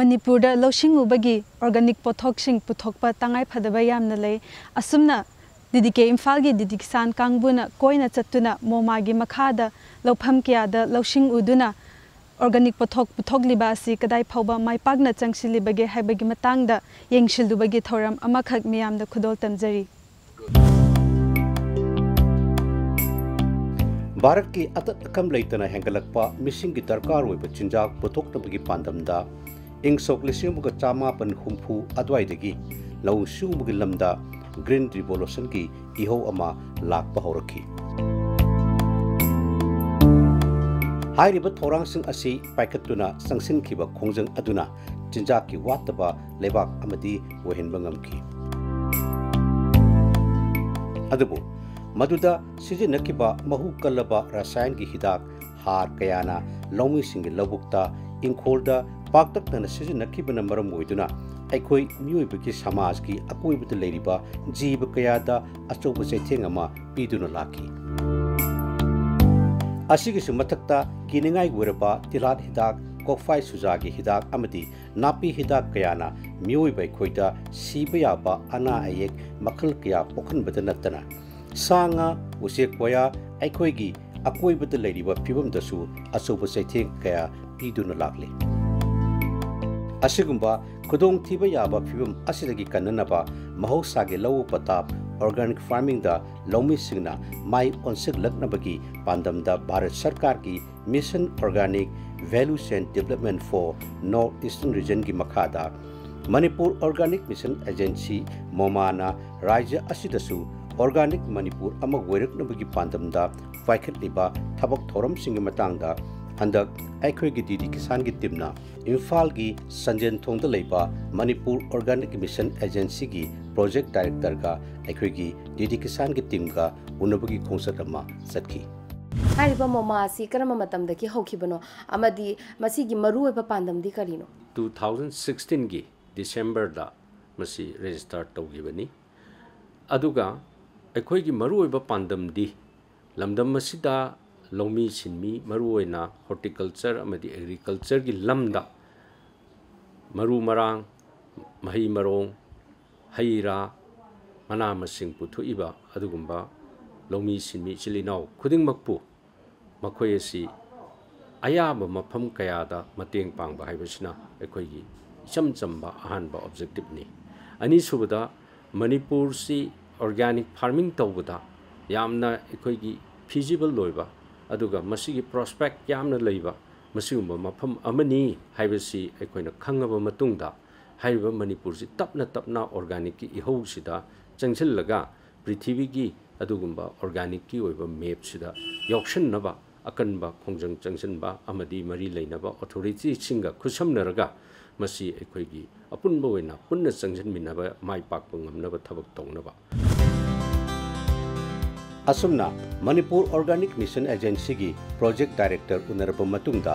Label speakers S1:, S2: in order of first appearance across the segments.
S1: ꯃꯅꯤꯄꯨꯔꯗ ꯂꯧꯁꯤꯡꯎꯕꯒꯤ ꯑꯣꯔꯒꯥꯅꯤꯛ ꯄꯣꯠꯊꯣꯛꯁꯤꯡ ꯄꯨꯊꯣꯛꯄ ꯇꯉꯥꯏ ꯐꯗꯕ ꯌꯥꯝꯅ ꯂꯩ ꯑꯁꯨꯝꯅ ꯗꯤꯗꯤ ꯀꯦ ꯏꯝꯐꯥꯜꯒꯤ ꯗꯤꯗꯤ ꯀꯤꯁꯥꯟ ꯀꯥꯡꯕꯨꯅ ꯀꯣꯏꯅ ꯆꯠꯇꯨꯅ ꯃꯣꯃꯥꯒꯤ ꯃꯈꯥꯗ ꯂꯧꯐꯝ ꯀꯌꯥꯗ ꯂꯧꯁꯤꯡ ꯎꯗꯨꯅ ꯑꯣꯔꯒꯥꯅꯤꯛ ꯄꯣꯠꯊꯣꯛ ꯄꯨꯊꯣꯛꯂꯤꯕ ꯑꯁꯤ ꯀꯗꯥꯏ ꯐꯥꯎꯕ ꯃꯥꯏ ꯄꯥꯛꯅ ꯆꯪꯁꯤꯜꯂꯤꯕꯒꯦ ꯍꯥꯏꯕꯒꯤ ꯃꯇꯥꯡꯗ ꯌꯦꯡꯁꯤꯜꯂꯨꯕꯒꯤ ꯊꯧꯔꯝ ꯑꯃꯈꯛ ꯃꯤꯌꯥꯝꯗ ꯈꯨꯗꯣꯜ ꯇꯝꯖꯔꯤ
S2: ꯚꯥꯔꯠꯀꯤ ꯑꯇꯠ ꯑꯀꯝ ꯂꯩꯇꯅ ꯍꯦꯟꯒꯠꯂꯛꯄ ꯃꯤꯁꯤꯡꯒꯤ ꯗꯔꯀꯥꯔ ꯑꯣꯏꯕ ꯆꯤꯟꯖꯥꯛ ꯄꯨꯊꯣꯛꯅꯕꯒꯤ ꯄꯥꯟꯗꯝꯗ ꯏꯪ ꯁꯣꯛ ꯂꯤꯁꯤꯡ ꯑꯃꯒ ꯆꯃꯥꯄꯟ ꯍꯨꯝꯐꯨ ꯑꯗꯨꯋꯥꯏꯗꯒꯤ ꯂꯧꯎ ꯁꯤꯡꯎꯕꯒꯤ ꯂꯝꯗ ꯒ꯭ꯔꯤꯟ ꯔꯤꯚꯣꯂꯨꯁꯟꯒꯤ ꯏꯍꯧ ꯑꯃ ꯂꯥꯛꯄ ꯍꯧꯔꯛꯈꯤ ꯍꯥꯏꯔꯤꯕ ꯊꯧꯔꯥꯡꯁꯤꯡ ꯑꯁꯤ ꯄꯥꯏꯈꯠꯇꯨꯅ ꯆꯪꯁꯤꯟꯈꯤꯕ ꯈꯣꯡꯖꯪ ꯑꯗꯨꯅ ꯆꯤꯟꯖꯥꯛꯀꯤ ꯋꯥꯠꯇꯕ ꯂꯩꯕꯥꯛ ꯑꯃꯗꯤ ꯑꯣꯏꯍꯟꯕ ꯉꯝꯈꯤ ꯑꯗꯨꯕꯨ ꯃꯗꯨꯗ ꯁꯤꯖꯤꯟꯅꯈꯤꯕ ꯃꯍꯨ ꯀꯜꯂꯕ ꯔꯁꯥꯌꯟꯒꯤ ꯍꯤꯗꯥꯛ ꯍꯥꯔ ꯀꯌꯥꯅ ꯂꯧꯃꯤꯁꯤꯡꯒꯤ ꯂꯧꯕꯨꯛꯇ ꯏꯪꯈꯣꯜꯗ ꯄꯥꯛꯇꯛꯅꯅ ꯁꯤꯖꯤꯟꯅꯈꯤꯕꯅ ꯃꯔꯝ ꯑꯣꯏꯗꯨꯅ ꯑꯩꯈꯣꯏ ꯃꯤꯑꯣꯏꯕꯒꯤ ꯁꯃꯥꯖꯀꯤ ꯑꯀꯣꯏꯕꯗ ꯂꯩꯔꯤꯕ ꯖꯤꯕ ꯀꯌꯥꯗ ꯑꯆꯧꯕ ꯆꯩꯊꯦꯡ ꯑꯃ ꯄꯤꯗꯨꯅ ꯂꯥꯛꯈꯤ ꯑꯁꯤꯒꯤꯁꯨ ꯃꯊꯛꯇ ꯀꯤꯅꯤꯡꯉꯥꯏ ꯑꯣꯏꯔꯕ ꯇꯤꯜꯍꯥꯠ ꯍꯤꯗꯥꯛ ꯀꯣꯛꯐꯥꯏ ꯁꯨꯖꯥꯒꯤ ꯍꯤꯗꯥꯛ ꯑꯃꯗꯤ ꯅꯥꯄꯤ ꯍꯤꯗꯥꯛ ꯀꯌꯥꯅ ꯃꯤꯑꯣꯏꯕ ꯑꯩꯈꯣꯏꯗ ꯁꯤꯕ ꯌꯥꯕ ꯑꯅꯥ ꯑꯌꯦꯛ ꯃꯈꯜ ꯀꯌꯥ ꯄꯣꯛꯍꯟꯕꯗ ꯅꯠꯇꯅ ꯁꯥ ꯉꯥ ꯎꯆꯦꯛ ꯋꯥꯌꯥ ꯑꯩꯈꯣꯏꯒꯤ ꯑꯀꯣꯏꯕꯗ ꯂꯩꯔꯤꯕ ꯐꯤꯕꯝꯗꯁꯨ ꯑꯆꯧꯕ ꯆꯩꯊꯦꯡ ꯀꯌꯥ ꯄꯤꯗꯨꯅ ꯂꯥꯛꯂꯤ ꯑꯁꯤꯒꯨꯝꯕ ꯈꯨꯗꯣꯡꯊꯤꯕ ꯌꯥꯕ ꯐꯤꯕꯝ ꯑꯁꯤꯗꯒꯤ ꯀꯟꯅꯅꯕ ꯃꯍꯧꯁꯥꯒꯤ ꯂꯧꯎ ꯄꯊꯥꯞ ꯑꯣꯔꯒꯥꯅꯤꯛ ꯐꯥꯔꯃꯤꯡꯗ ꯂꯧꯃꯤꯁꯤꯡꯅ ꯃꯥꯏ ꯑꯣꯟꯁꯤꯜꯂꯛꯅꯕꯒꯤ ꯄꯥꯟꯗꯝꯗ ꯚꯥꯔꯠ ꯁꯔꯀꯥꯔꯒꯤ ꯃꯤꯁꯟ ꯑꯣꯔꯒꯥꯅꯤꯛ ꯚꯦꯂꯨ ꯆꯦꯟ ꯗꯦꯕꯂꯞꯃꯦꯟ ꯐꯣꯔ ꯅꯣꯔꯊ ꯏꯁꯇꯔꯟ ꯔꯤꯖꯟꯒꯤ ꯃꯈꯥꯗ ꯃꯅꯤꯄꯨꯔ ꯑꯣꯔꯒꯥꯅꯤꯛ ꯃꯤꯁꯟ ꯑꯦꯖꯦꯟꯁꯤ ꯃꯣꯃꯥꯅ ꯔꯥꯖ꯭ꯌ ꯑꯁꯤꯗꯁꯨ ꯑꯣꯔꯒꯥꯅꯤꯛ ꯃꯅꯤꯄꯨꯔ ꯑꯃ ꯑꯣꯏꯔꯛꯅꯕꯒꯤ ꯄꯥꯟꯗꯝꯗ ꯄꯥꯏꯈꯠꯂꯤꯕ ꯊꯕꯛ ꯊꯧꯔꯝꯁꯤꯡꯒꯤ ꯃꯇꯥꯡꯗ ꯍꯟꯗꯛ ꯑꯩꯈꯣꯏꯒꯤ ꯗꯤꯗꯤ ꯀꯤꯁꯥꯟꯒꯤ ꯇꯤꯝꯅ ꯏꯝꯐꯥꯜꯒꯤ ꯁꯟꯖꯦꯟꯊꯣꯡꯗ ꯂꯩꯕ ꯃꯅꯤꯄꯨꯔ ꯑꯣꯔꯒꯥꯅꯤꯛ ꯃꯤꯁꯟ ꯑꯦꯖꯦꯟꯁꯤꯒꯤ ꯄ꯭ꯔꯣꯖꯦꯛ ꯗꯥꯏꯔꯦꯛꯇꯔꯒ ꯑꯩꯈꯣꯏꯒꯤ ꯗꯤꯗꯤ ꯀꯤꯁꯥꯟꯒꯤ ꯇꯤꯝꯒ ꯎꯅꯕꯒꯤ ꯈꯣꯡꯆꯠ ꯑꯃ ꯆꯠꯈꯤ
S3: ꯍꯥꯏꯔꯤꯕ ꯃꯣꯃꯥ ꯑꯁꯤ ꯀꯔꯝꯕ ꯃꯇꯝꯗꯒꯤ ꯍꯧꯈꯤꯕꯅꯣ ꯑꯃꯗꯤ ꯃꯁꯤꯒꯤ ꯃꯔꯨꯑꯣꯏꯕ ꯄꯥꯟꯗꯝꯗꯤ ꯀꯔꯤꯅꯣ
S4: ꯇꯨ ꯊꯥꯎꯖꯟ ꯁꯤꯛꯁꯇꯤꯟꯒꯤ ꯗꯤꯁꯦꯝꯕꯔꯗ ꯃꯁꯤ ꯔꯦꯖꯤꯁꯇꯥꯔ ꯇꯧꯈꯤꯕꯅꯤ ꯑꯗꯨꯒ ꯑꯩꯈꯣꯏꯒꯤ ꯃꯔꯨꯑꯣꯏꯕ ꯄꯥꯟꯗꯝꯗꯤ ꯂꯝꯗꯝ ꯑꯁꯤꯗ ꯂꯧꯃꯤ ꯁꯤꯟꯃꯤ ꯃꯔꯨꯑꯣꯏꯅ ꯍꯣꯔꯇꯤꯀꯜꯆꯔ ꯑꯃꯗꯤ ꯑꯦꯒ꯭ꯔꯤꯀꯜꯆꯔꯒꯤ ꯂꯝꯗ ꯃꯔꯨ ꯃꯔꯥꯡ ꯃꯍꯩ ꯃꯔꯣꯡ ꯍꯩ ꯔꯥ ꯃꯅꯥ ꯃꯁꯤꯡ ꯄꯨꯊꯣꯛꯏꯕ ꯑꯗꯨꯒꯨꯝꯕ ꯂꯧꯃꯤ ꯁꯤꯟꯃꯤ ꯏꯆꯤꯜ ꯏꯅꯥꯎ ꯈꯨꯗꯤꯡꯃꯛꯄꯨ ꯃꯈꯣꯏ ꯑꯁꯤ ꯑꯌꯥꯕ ꯃꯐꯝ ꯀꯌꯥꯗ ꯃꯇꯦꯡ ꯄꯥꯡꯕ ꯍꯥꯏꯕꯁꯤꯅ ꯑꯩꯈꯣꯏꯒꯤ ꯏꯆꯝ ꯆꯝꯕ ꯑꯍꯥꯟꯕ ꯑꯣꯕꯖꯦꯛꯇꯤꯞꯅꯤ ꯑꯅꯤꯁꯨꯕꯗ ꯃꯅꯤꯄꯨꯔꯁꯤ ꯑꯣꯔꯒꯥꯅꯤꯛ ꯐꯥꯔꯃꯤꯡ ꯇꯧꯕꯗ ꯌꯥꯝꯅ ꯑꯩꯈꯣꯏꯒꯤ ꯐꯤꯖꯤꯕꯜ ꯑꯣꯏꯕ ꯑꯗꯨꯒ ꯃꯁꯤꯒꯤ ꯄ꯭ꯔꯣꯁꯄꯦꯛ ꯌꯥꯝꯅ ꯂꯩꯕ ꯃꯁꯤꯒꯨꯝꯕ ꯃꯐꯝ ꯑꯃꯅꯤ ꯍꯥꯏꯕꯁꯤ ꯑꯩꯈꯣꯏꯅ ꯈꯪꯉꯕ ꯃꯇꯨꯡꯗ ꯍꯥꯏꯔꯤꯕ ꯃꯅꯤꯄꯨꯔꯁꯤ ꯇꯞꯅ ꯇꯞꯅ ꯑꯣꯔꯒꯥꯅꯤꯛꯀꯤ ꯏꯍꯧꯁꯤꯗ ꯆꯪꯁꯤꯜꯂꯒ ꯄ꯭ꯔꯤꯊꯤꯕꯤꯒꯤ ꯑꯗꯨꯒꯨꯝꯕ ꯑꯣꯔꯒꯥꯅꯤꯛꯀꯤ ꯑꯣꯏꯕ ꯃꯦꯞꯁꯤꯗ ꯌꯥꯎꯁꯟꯅꯕ ꯑꯀꯟꯕ ꯈꯣꯡꯖꯪ ꯆꯪꯁꯤꯟꯕ ꯑꯃꯗꯤ ꯃꯔꯤ ꯂꯩꯅꯕ ꯑꯣꯊꯣꯔꯤꯇꯤꯁꯤꯡꯒ ꯈꯨꯠꯁꯝꯅꯔꯒ ꯃꯁꯤ ꯑꯩꯈꯣꯏꯒꯤ ꯑꯄꯨꯟꯕ ꯑꯣꯏꯅ ꯄꯨꯟꯅ ꯆꯪꯁꯤꯟꯃꯤꯟꯅꯕ ꯃꯥꯏ ꯄꯥꯛꯄ ꯉꯝꯅꯕ ꯊꯕꯛ ꯇꯧꯅꯕ
S2: ꯑꯁꯨꯝꯅ ꯃꯅꯤꯄꯨꯔ ꯑꯣꯔꯒꯥꯅꯤꯛ ꯃꯤꯁꯟ ꯑꯦꯖꯦꯟꯁꯤꯒꯤ ꯄ꯭ꯔꯣꯖꯦꯛ ꯗꯥꯏꯔꯦꯛꯇꯔ ꯎꯅꯔꯕ ꯃꯇꯨꯡꯗ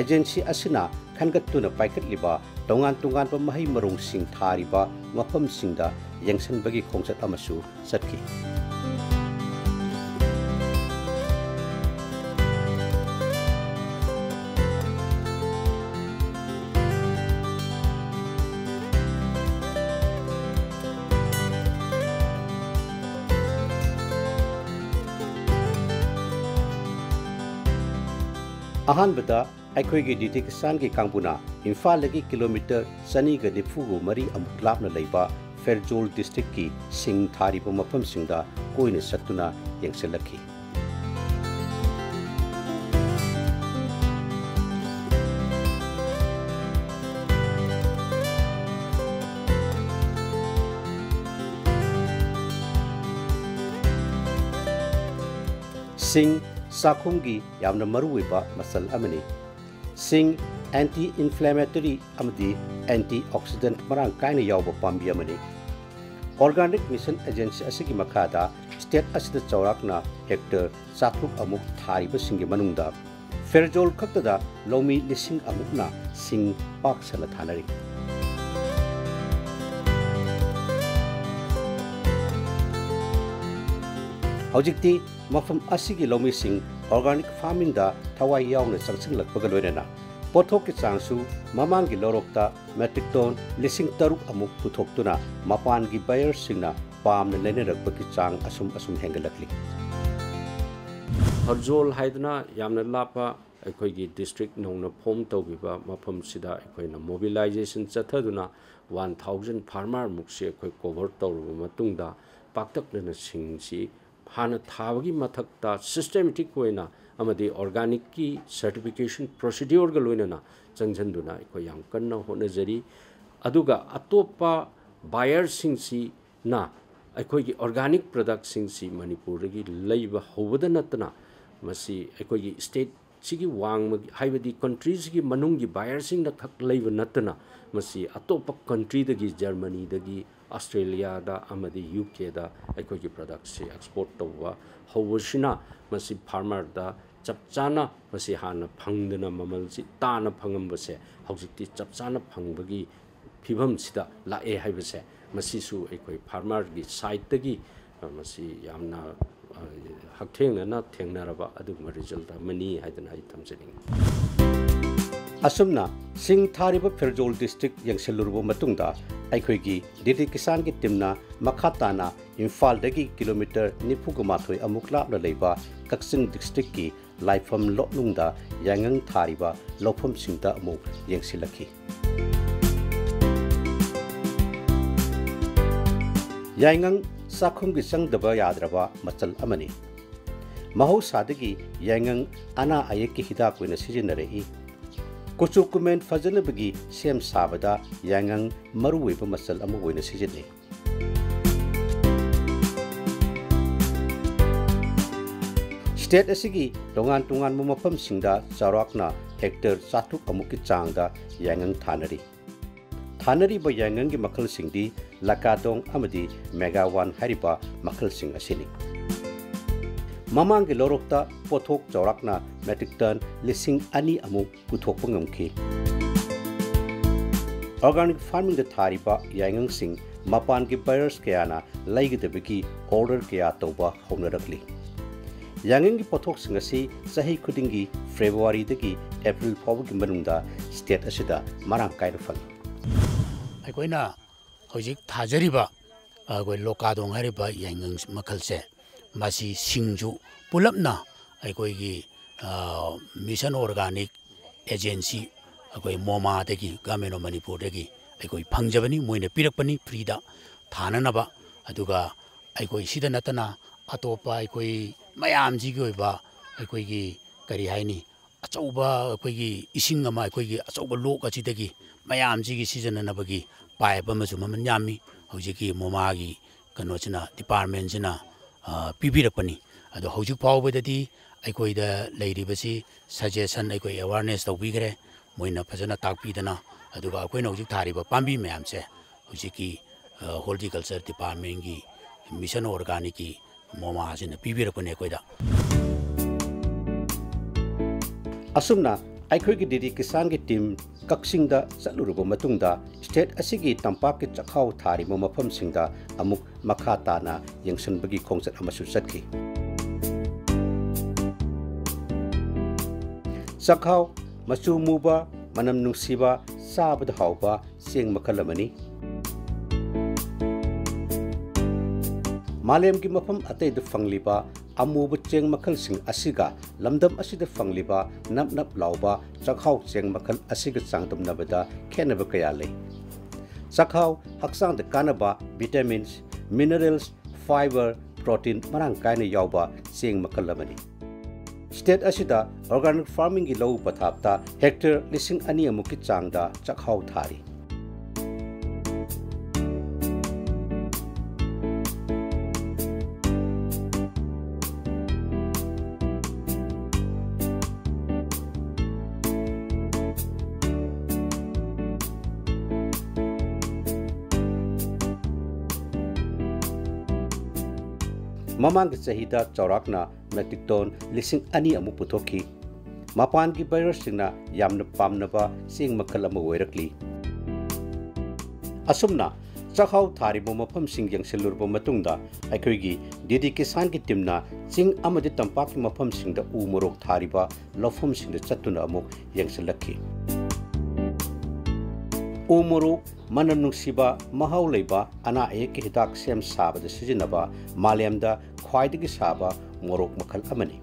S2: ꯑꯦꯖꯦꯟꯁꯤ ꯑꯁꯤꯅ ꯈꯟꯒꯠꯇꯨꯅ ꯄꯥꯏꯈꯠꯂꯤꯕ ꯇꯣꯉꯥꯟ ꯇꯣꯉꯥꯟꯕ ꯃꯍꯩ ꯃꯔꯣꯡꯁꯤꯡ ꯊꯥꯔꯤꯕ ꯃꯐꯝꯁꯤꯡꯗ ꯌꯦꯡꯁꯤꯟꯕꯒꯤ ꯈꯣꯡꯆꯠ ꯑꯃꯁꯨ ꯆꯠꯈꯤ अहमद अखोगी किसान की कांगबुना इम्फाल की किलोमीटर चनीग का मरी अमुक लापना लेबा फेरजोल डिस्ट्रिक्ट की सिंह थारीब मफम सिंह कोई सत्तुना यंगसलखी सिंह ꯆꯥꯛꯈꯨꯝꯒꯤ ꯌꯥꯝꯅ ꯃꯔꯨꯑꯣꯏꯕ ꯃꯆꯜ ꯑꯃꯅꯤ ꯁꯤꯡ ꯑꯦꯟꯇꯤ ꯏꯟꯐ꯭ꯂꯦꯃꯦꯇꯔꯤ ꯑꯃꯗꯤ ꯑꯦꯟꯇꯤ ꯑꯣꯛꯁꯤꯗꯦꯟꯠ ꯃꯔꯥꯡ ꯀꯥꯏꯅ ꯌꯥꯎꯕ ꯄꯥꯝꯕꯤ ꯑꯃꯅꯤ ꯑꯣꯔꯒꯥꯅꯤꯛ ꯃꯤꯁꯟ ꯑꯦꯖꯦꯟꯁꯤ ꯑꯁꯤꯒꯤ ꯃꯈꯥꯗ ꯁ꯭ꯇꯦꯠ ꯑꯁꯤꯗ ꯆꯥꯎꯔꯥꯛꯅ ꯍꯦꯛꯇꯔ ꯆꯥꯇ꯭ꯔꯨꯛ ꯑꯃꯨꯛ ꯊꯥꯔꯤꯕꯁꯤꯡꯒꯤ ꯃꯅꯨꯡꯗ ꯐꯦꯔꯖꯣꯜ ꯈꯛꯇꯗ ꯂꯧꯃꯤ ꯂꯤꯁꯤꯡ ꯑꯃꯨꯛꯅ ꯁꯤꯡ ꯄꯥꯛ ꯁꯟꯅ ꯊꯥꯅꯔꯤ ꯍꯧꯖꯤꯛꯇꯤ ꯃꯐꯝ ꯑꯁꯤꯒꯤ ꯂꯧꯃꯤꯁꯤꯡ ꯑꯣꯔꯒꯥꯅꯤꯛ ꯐꯥꯔꯃꯤꯡꯗ ꯊꯋꯥꯏ ꯌꯥꯎꯅ ꯆꯪꯁꯤꯜꯂꯛꯄꯒ ꯂꯣꯏꯅꯅ ꯄꯣꯠꯊꯣꯛꯀꯤ ꯆꯥꯡꯁꯨ ꯃꯃꯥꯡꯒꯤ ꯂꯧꯔꯣꯛꯇ ꯃꯦꯇ꯭ꯔꯤꯛ ꯇꯣꯟ ꯂꯤꯁꯤꯡ ꯇꯔꯨꯛ ꯑꯃꯨꯛ ꯄꯨꯊꯣꯛꯇꯨꯅ ꯃꯄꯥꯟꯒꯤ ꯕꯥꯌꯔꯁꯤꯡꯅ ꯄꯥꯝꯅ ꯂꯩꯅꯔꯛꯄꯒꯤ ꯆꯥꯡ ꯑꯁꯨꯝ ꯑꯁꯨꯝ ꯍꯦꯟꯒꯠꯂꯛꯂꯤ
S4: ꯍꯔꯖꯣꯜ ꯍꯥꯏꯗꯅ ꯌꯥꯝꯅ ꯂꯥꯞꯄ ꯑꯩꯈꯣꯏꯒꯤ ꯗꯤꯁꯇ꯭ꯔꯤꯛ ꯅꯧꯅ ꯐꯣꯝ ꯇꯧꯈꯤꯕ ꯃꯐꯝꯁꯤꯗ ꯑꯩꯈꯣꯏꯅ ꯃꯣꯕꯤꯂꯥꯏꯖꯦꯁꯟ ꯆꯠꯊꯗꯨꯅ ꯋꯥꯟ ꯊꯥꯎꯖꯟ ꯐꯥꯔꯃꯔꯃꯨꯛꯁꯤ ꯑꯩꯈꯣꯏ ꯀꯣꯚꯔ ꯇꯧꯔꯕ ꯃꯇꯨꯡꯗ ꯄꯥꯛꯇꯛꯅꯅ ꯁꯤꯡꯁꯤ ꯍꯥꯟꯅ ꯊꯥꯕꯒꯤ ꯃꯊꯛꯇ ꯁꯤꯁꯇꯦꯃꯦꯇꯤꯛ ꯑꯣꯏꯅ ꯑꯃꯗꯤ ꯑꯣꯔꯒꯥꯅꯤꯛꯀꯤ ꯁꯔꯇꯤꯐꯤꯀꯦꯁꯟ ꯄ꯭ꯔꯣꯁꯤꯗ꯭ꯌꯣꯔꯒ ꯂꯣꯏꯅꯅ ꯆꯪꯁꯤꯟꯗꯨꯅ ꯑꯩꯈꯣꯏ ꯌꯥꯝ ꯀꯟꯅ ꯍꯣꯠꯅꯖꯔꯤ ꯑꯗꯨꯒ ꯑꯇꯣꯞꯄ ꯕꯥꯌꯔꯁꯤꯡꯁꯤꯅ ꯑꯩꯈꯣꯏꯒꯤ ꯑꯣꯔꯒꯥꯅꯤꯛ ꯄ꯭ꯔꯗꯛꯁꯤꯡꯁꯤ ꯃꯅꯤꯄꯨꯔꯗꯒꯤ ꯂꯩꯕ ꯍꯧꯕꯗ ꯅꯠꯇꯅ ꯃꯁꯤ ꯑꯩꯈꯣꯏꯒꯤ ꯁ꯭ꯇꯦꯠ ꯁꯤꯒꯤ ꯋꯥꯡꯃꯒꯤ ꯍꯥꯏꯕꯗꯤ ꯀꯟꯇ꯭ꯔꯤꯁꯤꯒꯤ ꯃꯅꯨꯡꯒꯤ ꯕꯥꯌꯔꯁꯤꯡꯅ ꯈꯛ ꯂꯩꯕ ꯅꯠꯇꯅ ꯃꯁꯤ ꯑꯇꯣꯞꯄ ꯀꯟꯇ꯭ꯔꯤꯗꯒꯤ ꯖꯔꯃꯅꯤꯗꯒꯤ ꯑꯁꯇ꯭ꯔꯦꯂꯤꯌꯥꯗ ꯑꯃꯗꯤ ꯌꯨ ꯀꯦꯗ ꯑꯩꯈꯣꯏꯒꯤ ꯄ꯭ꯔꯗꯛꯁꯤ ꯑꯦꯛꯁꯄꯣꯔꯠ ꯇꯧꯕ ꯍꯧꯕꯁꯤꯅ ꯃꯁꯤ ꯐꯥꯔꯃꯔꯗ ꯆꯞ ꯆꯥꯅ ꯃꯁꯤ ꯍꯥꯟꯅ ꯐꯪꯗꯅ ꯃꯃꯜꯁꯤ ꯇꯥꯅ ꯐꯪꯉꯝꯕꯁꯦ ꯍꯧꯖꯤꯛꯇꯤ ꯆꯞ ꯆꯥꯅ ꯐꯪꯕꯒꯤ ꯐꯤꯕꯝꯁꯤꯗ ꯂꯥꯛꯑꯦ ꯍꯥꯏꯕꯁꯦ ꯃꯁꯤꯁꯨ ꯑꯩꯈꯣꯏ ꯐꯥꯔꯃꯔꯒꯤ ꯁꯥꯏꯠꯇꯒꯤ ꯃꯁꯤ ꯌꯥꯝꯅ ꯍꯛꯊꯦꯡꯅꯅ ꯊꯦꯡꯅꯔꯕ ꯑꯗꯨꯒꯨꯝꯕ ꯔꯤꯖꯜꯠ ꯑꯃꯅꯤ ꯍꯥꯏꯗꯅ ꯑꯩ ꯊꯝꯖꯅꯤꯡꯉꯤ
S2: ꯑꯁꯨꯝꯅ ꯁꯤꯡ ꯊꯥꯔꯤꯕ ꯐꯤꯔꯖꯣꯜ ꯗꯤꯁꯇ꯭ꯔꯤꯛ ꯌꯦꯡꯁꯤꯜꯂꯨꯔꯕ ꯃꯇꯨꯡꯗ ꯑꯩꯈꯣꯏꯒꯤ ꯗꯤꯗꯤ ꯀꯤꯁꯥꯟꯒꯤ ꯇꯤꯝꯅ ꯃꯈꯥ ꯇꯥꯅ ꯏꯝꯐꯥꯜꯗꯒꯤ ꯀꯤꯂꯣꯃꯤꯇꯔ ꯅꯤꯐꯨꯒ ꯃꯥꯊꯣꯏ ꯑꯃꯨꯛ ꯂꯥꯞꯅ ꯂꯩꯕ ꯀꯛꯆꯤꯡ ꯗꯤꯁꯇ꯭ꯔꯤꯛꯀꯤ ꯂꯥꯏꯐꯝ ꯂꯣꯠꯅꯨꯡꯗ ꯌꯥꯏꯉꯪ ꯊꯥꯔꯤꯕ ꯂꯧꯐꯝꯁꯤꯡꯗ ꯑꯃꯨꯛ ꯌꯦꯡꯁꯤꯜꯂꯛꯈꯤ ꯌꯥꯏꯉꯪ ꯆꯥꯛꯈꯨꯝꯒꯤ ꯆꯪꯗꯕ ꯌꯥꯗ꯭ꯔꯕ ꯃꯆꯜ ꯑꯃꯅꯤ ꯃꯍꯧꯁꯥꯗꯒꯤ ꯌꯥꯏꯉꯪ ꯑꯅꯥ ꯑꯌꯦꯛꯀꯤ ꯍꯤꯗꯥꯛ ꯑꯣꯏꯅ ꯁꯤꯖꯤꯟꯅꯔꯛꯏ ꯀꯨꯆꯨ ꯀꯨꯃꯦꯟ ꯐꯖꯅꯕꯒꯤ ꯁꯦꯝ ꯁꯥꯕꯗ ꯌꯥꯏꯉꯪ ꯃꯔꯨꯑꯣꯏꯕ ꯃꯆꯜ ꯑꯃ ꯑꯣꯏꯅ ꯁꯤꯖꯤꯟꯅꯩ ꯁ꯭ꯇꯦꯠ ꯑꯁꯤꯒꯤ ꯇꯣꯉꯥꯟ ꯇꯣꯉꯥꯟꯕ ꯃꯐꯝꯁꯤꯡꯗ ꯆꯥꯎꯔꯥꯛꯅ ꯍꯦꯛꯇꯔ ꯆꯥꯇ꯭ꯔꯨꯛ ꯑꯃꯨꯛꯀꯤ ꯆꯥꯡꯗ ꯌꯥꯏꯉꯪ ꯊꯥꯅꯔꯤ ꯊꯥꯅꯔꯤꯕ ꯌꯥꯏꯉꯪꯒꯤ ꯃꯈꯜꯁꯤꯡꯗꯤ ꯂꯀꯥꯗꯣꯡ ꯑꯃꯗꯤ ꯃꯦꯒꯥꯋꯥꯟ ꯍꯥꯏꯔꯤꯕ ꯃꯈꯜꯁꯤꯡ ꯑꯁꯤꯅꯤ ꯃꯃꯥꯡꯒꯤ ꯂꯧꯔꯣꯛꯇ ꯄꯣꯠꯊꯣꯛ ꯆꯥꯎꯔꯥꯛꯅ ꯃꯦꯇ꯭ꯔꯤꯛ ꯇꯟ ꯂꯤꯁꯤꯡ ꯑꯅꯤ ꯑꯃꯨꯛ ꯄꯨꯊꯣꯛꯄ ꯉꯝꯈꯤ ꯑꯣꯔꯒꯥꯅꯤꯛ ꯐꯥꯔꯃꯤꯡꯗ ꯊꯥꯔꯤꯕ ꯌꯥꯏꯉꯪꯁꯤꯡ ꯃꯄꯥꯟꯒꯤ ꯕꯥꯌꯔꯁ ꯀꯌꯥꯅ ꯂꯩꯒꯗꯕꯒꯤ ꯑꯣꯔꯗꯔ ꯀꯌꯥ ꯇꯧꯕ ꯍꯧꯅꯔꯛꯂꯤ ꯌꯥꯏꯉꯪꯒꯤ ꯄꯣꯠꯊꯣꯛꯁꯤꯡ ꯑꯁꯤ ꯆꯍꯤ ꯈꯨꯗꯤꯡꯒꯤ ꯐꯦꯕ꯭ꯔꯨꯋꯥꯔꯤꯗꯒꯤ ꯑꯦꯄ꯭ꯔꯤꯜ ꯐꯥꯎꯕꯒꯤ ꯃꯅꯨꯡꯗ ꯁ꯭ꯇꯦꯠ ꯑꯁꯤꯗ ꯃꯔꯥꯡ ꯀꯥꯏꯅ ꯐꯪꯏ
S5: ꯑꯩꯈꯣꯏꯅ ꯍꯧꯖꯤꯛ ꯊꯥꯖꯔꯤꯕ ꯑꯩꯈꯣꯏ ꯂꯣꯀꯥꯗꯣꯡ ꯍꯥꯏꯔꯤꯕ ꯌꯥꯏꯉꯪ ꯃꯈꯜꯁꯦ ꯃꯁꯤ ꯁꯤꯡꯁꯨ ꯄꯨꯂꯞꯅ ꯑꯩꯈꯣꯏꯒꯤ ꯃꯤꯁꯟ ꯑꯣꯔꯒꯥꯅꯤꯛ ꯑꯦꯖꯦꯟꯁꯤ ꯑꯩꯈꯣꯏ ꯃꯣꯃꯥꯗꯒꯤ ꯒꯃꯦꯟ ꯑꯣꯐ ꯃꯅꯤꯄꯨꯔꯗꯒꯤ ꯑꯩꯈꯣꯏ ꯐꯪꯖꯕꯅꯤ ꯃꯣꯏꯅ ꯄꯤꯔꯛꯄꯅꯤ ꯐ꯭ꯔꯤꯗ ꯊꯥꯅꯅꯕ ꯑꯗꯨꯒ ꯑꯩꯈꯣꯏ ꯁꯤꯗ ꯅꯠꯇꯅ ꯑꯇꯣꯞꯄ ꯑꯩꯈꯣꯏ ꯃꯌꯥꯝꯁꯤꯒꯤ ꯑꯣꯏꯕ ꯑꯩꯈꯣꯏꯒꯤ ꯀꯔꯤ ꯍꯥꯏꯅꯤ ꯑꯆꯧꯕ ꯑꯩꯈꯣꯏꯒꯤ ꯏꯁꯤꯡ ꯑꯃ ꯑꯩꯈꯣꯏꯒꯤ ꯑꯆꯧꯕ ꯂꯣꯛ ꯑꯁꯤꯗꯒꯤ ꯃꯌꯥꯝꯁꯤꯒꯤ ꯁꯤꯖꯤꯟꯅꯅꯕꯒꯤ ꯄꯥꯏꯞ ꯑꯃꯁꯨ ꯃꯃꯜ ꯌꯥꯝꯃꯤ ꯍꯧꯖꯤꯛꯀꯤ ꯃꯣꯃꯥꯒꯤ ꯀꯩꯅꯣꯁꯤꯅ ꯗꯤꯄꯥꯔꯠꯃꯦꯟꯁꯤꯅ ꯄꯤꯕꯤꯔꯛꯄꯅꯤ ꯑꯗꯣ ꯍꯧꯖꯤꯛ ꯐꯥꯎꯕꯗꯗꯤ ꯑꯩꯈꯣꯏꯗ ꯂꯩꯔꯤꯕꯁꯤ ꯁꯖꯦꯁꯟ ꯑꯩꯈꯣꯏ ꯑꯦꯋꯥꯔꯅꯦꯁ ꯇꯧꯕꯤꯈ꯭ꯔꯦ ꯃꯣꯏꯅ ꯐꯖꯅ ꯇꯥꯛꯄꯤꯗꯅ ꯑꯗꯨꯒ ꯑꯩꯈꯣꯏꯅ ꯍꯧꯖꯤꯛ ꯊꯥꯔꯤꯕ ꯄꯥꯝꯕꯤ ꯃꯌꯥꯝꯁꯦ ꯍꯧꯖꯤꯛꯀꯤ ꯍꯣꯔꯇꯤꯀꯜꯆꯔ ꯗꯤꯄꯥꯔꯠꯃꯦꯟꯒꯤ ꯃꯤꯁꯟ ꯑꯣꯔꯒꯥꯅꯤꯛꯀꯤ ꯃꯣꯃꯥꯁꯤꯅ ꯄꯤꯕꯤꯔꯛꯄꯅꯦ ꯑꯩꯈꯣꯏꯗ
S2: ꯑꯁꯨꯝꯅ ꯑꯩꯈꯣꯏꯒꯤ ꯗꯤꯗꯤ ꯀꯤꯁꯥꯟꯒꯤ ꯇꯤꯝ ꯀꯛꯆꯤꯡꯗ ꯆꯠꯂꯨꯔꯕ ꯃꯇꯨꯡꯗ ꯁ꯭ꯇꯦꯠ ꯑꯁꯤꯒꯤ ꯇꯝꯄꯥꯛꯀꯤ ꯆꯥꯛꯈꯥꯎ ꯊꯥꯔꯤꯕ ꯃꯐꯝꯁꯤꯡꯗ ꯑꯃꯨꯛ ꯃꯈꯥ ꯇꯥꯅ ꯌꯦꯡꯁꯤꯟꯕꯒꯤ ꯈꯣꯡꯆꯠ ꯑꯃꯁꯨ ꯆꯠꯈꯤ ꯆꯥꯛꯈꯥꯎ ꯃꯆꯨ ꯃꯨꯕ ꯃꯅꯝ ꯅꯨꯡꯁꯤꯕ ꯆꯥꯕꯗ ꯍꯥꯎꯕ ꯆꯦꯡ ꯃꯈꯜ ꯑꯃꯅꯤ मालेम की मफम अतैद फंगलीबा अमूब चेंग मखल लमदम असिद नप नप लाब चखाव चेंग मखल असिग चांगदमनबदा खेनब कया ले चखाव हक्सांद कानबा विटामिन्स मिनरल्स फाइबर प्रोटीन मरांग कायने याउबा चेंग मखल लमनी स्टेट असिदा ऑर्गेनिक फ़ार्मिंग की लौ पथापता हेक्टर लिसिंग अनी अमुकि चांगदा थारी ꯃꯃꯥꯡꯒꯤ ꯆꯍꯤꯗ ꯆꯥꯎꯔꯥꯛꯅ ꯃꯦꯇ꯭ꯔꯤꯛ ꯇꯣꯟ ꯂꯤꯁꯤꯡ ꯑꯅꯤ ꯑꯃꯨꯛ ꯄꯨꯊꯣꯛꯈꯤ ꯃꯄꯥꯟꯒꯤ ꯕꯥꯌꯔꯁꯤꯡꯅ ꯌꯥꯝꯅ ꯄꯥꯝꯅꯕ ꯆꯦꯡ ꯃꯈꯜ ꯑꯃ ꯑꯣꯏꯔꯛꯂꯤ ꯑꯁꯨꯝꯅ ꯆꯥꯛꯍꯥꯎ ꯊꯥꯔꯤꯕ ꯃꯐꯝꯁꯤꯡ ꯌꯦꯡꯁꯤꯜꯂꯨꯔꯕ ꯃꯇꯨꯡꯗ ꯑꯩꯈꯣꯏꯒꯤ ꯗꯤꯗꯤ ꯀꯤꯁꯥꯟꯒꯤ ꯇꯤꯝꯅ ꯆꯤꯡ ꯑꯃꯗꯤ ꯇꯝꯄꯥꯛꯀꯤ ꯃꯐꯝꯁꯤꯡꯗ ꯎ ꯃꯣꯔꯣꯛ ꯊꯥꯔꯤꯕ ꯂꯧꯐꯝꯁꯤꯡꯗ ꯆꯠꯇꯨꯅ ꯑꯃꯨꯛ ꯌꯦꯡꯁꯤꯜꯂꯛꯈꯤ ꯎ ꯃꯣꯔꯣꯛ ꯃꯅꯝ ꯅꯨꯡꯁꯤꯕ ꯃꯍꯥꯎ ꯂꯩꯕ ꯑꯅꯥ ꯑꯌꯦꯛꯀꯤ ꯍꯤꯗꯥꯛ ꯁꯦꯝ ꯁꯥꯕꯗ ꯁꯤꯖꯤꯟꯅꯕ ꯃꯥꯂꯦꯝꯗ ꯈ꯭ꯋꯥꯏꯗꯒꯤ ꯁꯥꯕ ꯃꯣꯔꯣꯛ ꯃꯈꯜ ꯑꯃꯅꯤ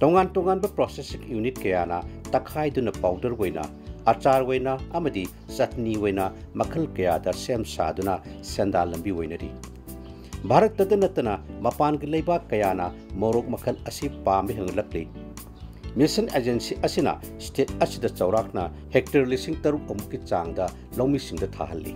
S2: ꯇꯣꯉꯥꯟ ꯇꯣꯉꯥꯟꯕ ꯄ꯭ꯔꯣꯁꯦꯁꯤꯡ ꯌꯨꯅꯤꯠ ꯀꯌꯥꯅ ꯇꯛꯈꯥꯏꯗꯨꯅ ꯄꯥꯎꯗꯔ ꯑꯣꯏꯅ ꯑꯆꯥꯔ ꯑꯣꯏꯅ ꯑꯃꯗꯤ ꯆꯠꯅꯤ ꯑꯣꯏꯅ ꯃꯈꯜ ꯀꯌꯥꯗ ꯁꯦꯝ ꯁꯥꯗꯨꯅ ꯁꯦꯟꯗꯥꯟ ꯂꯝꯕꯤ ꯑꯣꯏꯅꯔꯤ ꯚꯥꯔꯠꯇꯗ ꯅꯠꯇꯅ ꯃꯄꯥꯟꯒꯤ ꯂꯩꯕꯥꯛ ꯀꯌꯥꯅ ꯃꯣꯔꯣꯛ ꯃꯈꯜ ꯑꯁꯤ ꯄꯥꯝꯕ ꯍꯦꯟꯒꯠꯂꯛꯂꯤ ꯃꯤꯁꯟ ꯑꯦꯖꯦꯟꯁꯤ ꯑꯁꯤꯅ ꯁ꯭ꯇꯦꯠ ꯑꯁꯤꯗ ꯆꯥꯎꯔꯥꯛꯅ ꯍꯦꯛꯇꯔ ꯂꯤꯁꯤꯡ ꯇꯔꯨꯛ ꯑꯃꯨꯛꯀꯤ ꯆꯥꯡꯗ ꯂꯧꯃꯤꯁꯤꯡꯗ ꯊꯥꯍꯜꯂꯤ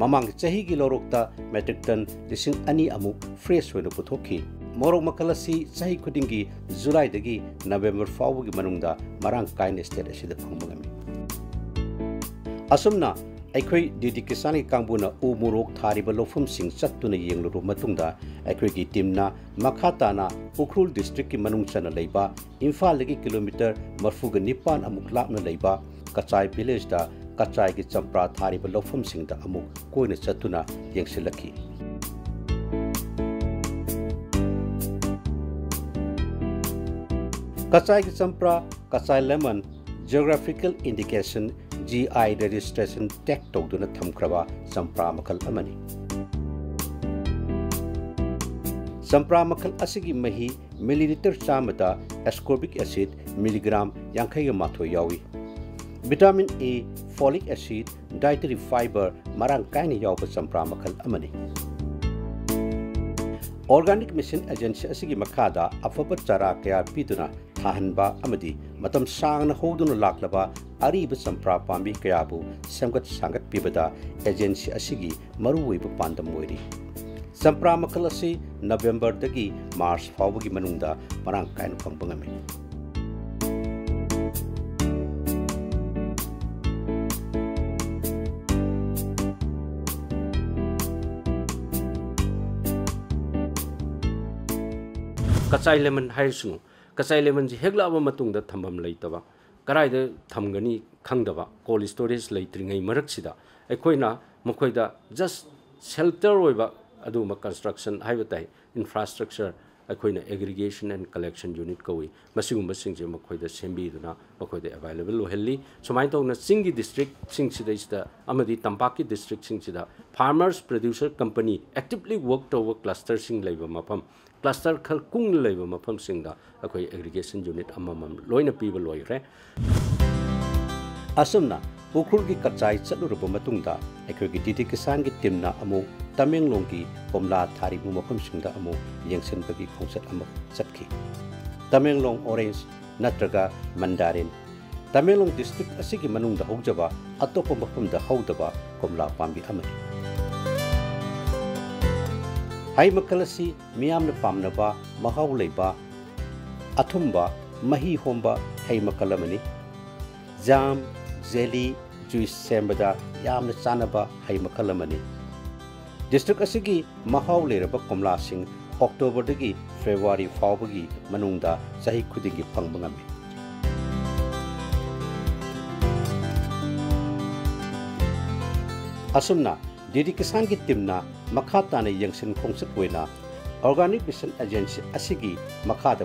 S2: ꯃꯃꯥꯡ ꯆꯍꯤꯒꯤ ꯂꯧꯔꯣꯛꯇ ꯃꯦꯇ꯭ꯔꯤꯛ ꯇꯟ ꯂꯤꯁꯤꯡ ꯑꯅꯤ ꯑꯃꯨꯛ ꯐ꯭ꯔꯦꯁ ꯑꯣꯏꯅ ꯄꯨꯊꯣꯛꯈꯤ ꯃꯣꯔꯣꯛ ꯃꯈꯜ ꯑꯁꯤ ꯆꯍꯤ ꯈꯨꯗꯤꯡꯒꯤ ꯖꯨꯂꯥꯏꯗꯒꯤ ꯅꯕꯦꯝꯕꯔ ꯐꯥꯎꯕꯒꯤ ꯃꯅꯨꯡꯗ ꯃꯔꯥꯡ ꯀꯥꯏꯅ ꯁ꯭ꯇꯦꯠ ꯑꯁꯤꯗ ꯐꯪꯕ ꯉꯝꯃꯤ ꯑꯁꯨꯝꯅ ꯑꯩꯈꯣꯏ ꯗ꯭ꯌꯨꯇꯤ ꯀꯤꯁꯥꯟꯒꯤ ꯀꯥꯡꯕꯨꯅ ꯎ ꯃꯣꯔꯣꯛ ꯊꯥꯔꯤꯕ ꯂꯧꯐꯝꯁꯤꯡ ꯆꯠꯇꯨꯅ ꯌꯦꯡꯂꯨꯔꯕ ꯃꯇꯨꯡꯗ ꯑꯩꯈꯣꯏꯒꯤ ꯇꯤꯝꯅ ꯃꯈꯥ ꯇꯥꯅ ꯎꯈ꯭ꯔꯨꯜ ꯗꯤꯁꯇ꯭ꯔꯤꯛꯀꯤ ꯃꯅꯨꯡ ꯆꯟꯅ ꯂꯩꯕ ꯏꯝꯐꯥꯜꯗꯒꯤ ꯀꯤꯂꯣꯃꯤꯇꯔ ꯃꯔꯐꯨꯒ ꯅꯤꯄꯥꯟ ꯑꯃꯨꯛ ꯂꯥꯞꯅ ꯂꯩꯕ ꯀꯆꯥꯏ ꯚꯤꯂꯦꯖꯇ ꯀꯆꯥꯏꯒꯤ ꯆꯝꯄ꯭ꯔꯥ ꯊꯥꯔꯤꯕ ꯂꯧꯐꯝꯁꯤꯡꯗ ꯑꯃꯨꯛ ꯀꯣꯏꯅ ꯆꯠꯇꯨꯅ ꯌꯦꯡꯁꯤꯜꯂꯛꯈꯤ ꯀꯆꯥꯏꯒꯤ ꯆꯝꯄ꯭ꯔꯥ Kachai lemon geographical indication G I मखल अमनी चंप्रा मखल असिगी मही मिलीलीटर चामदा एस्कोर्बिक एसिड मिलीग्राम यांखैग माथो vitamin A folic acid dietary fibre मखल अमनी ऑर्गेनिक मिशन एजेंसी अफब चारा कया सांगना होदुना लाक्लबा अरीब चंप्रा कयाबु सेमगत सांगत पीबदा एजेंसी चंप्रा मखल असि नवेंबर दगी मार्च मरांग कायन फंगबंगमी
S4: कचाई लेमन हाइसनु कचाई लेमन जी हेगलाबा मतुंगदा ꯀꯔꯥꯏꯗ ꯊꯝꯒꯅꯤ ꯈꯪꯗꯕ ꯀꯣꯜ ꯏꯁꯇꯣꯔꯦꯖ ꯂꯩꯇ꯭ꯔꯤꯉꯩ ꯃꯔꯛꯁꯤꯗ ꯑꯩꯈꯣꯏꯅ ꯃꯈꯣꯏꯗ ꯖꯁ ꯁꯦꯜꯇꯔ ꯑꯣꯏꯕ ꯑꯗꯨꯒꯨꯝꯕ ꯀꯟꯁꯇ꯭ꯔꯛꯁꯟ ꯍꯥꯏꯕ ꯇꯥꯏ ꯏꯟꯐ꯭ꯔꯥꯁꯇ꯭ꯔꯛꯆꯔ अखोइना एग्रीगेशन एंड कलेक्शन यूनिट कौई मसिगुम्बा सिंजे मखोइदा सेम्बीदुना मखोइदा अवेलेबल ओहेल्ली सुमाइन तौना चिंगी डिस्ट्रिक्ट सिंगसिदा अमदि तंपाकी district सिंगसिदा farmers producer company actively work तौबा क्लस्टर सिंग लेबा मफम क्लस्टर खल कुंग लेबा मफम सिंगदा अखोइ एग्रीगेशन यूनिट अममम लोइना पीबा लोइरे
S2: असुमना उखरुल की कचाई चलुरब मतुंगदा डीडी किसान की टीमना अमु तमेंगलोंग कोमला मफम सिंगदा अमु यंगसनबगी खोंसत अमु चटकी तमेंगलोंग ऑरेंज नत्रगा मंडारिन तमेंगलोंग डिस्ट्रिक्ट असिगी मनुंगदा हौजबा अतोप हौदबा कोमला पाम्बी हाई मखल असि मियामना पामनबा मही होम्बा हाई मखल जाम जेली यामना चानबा हाई डिस्ट्रिक्ट असिगी महाउ लेरबा कोमला फावबगी मनुंगदा सही खुदिगी फंगबा ngami असुमना डीडी किसान की होइना ऑर्गेनिक मिशन एजेंसी असिगी मखादा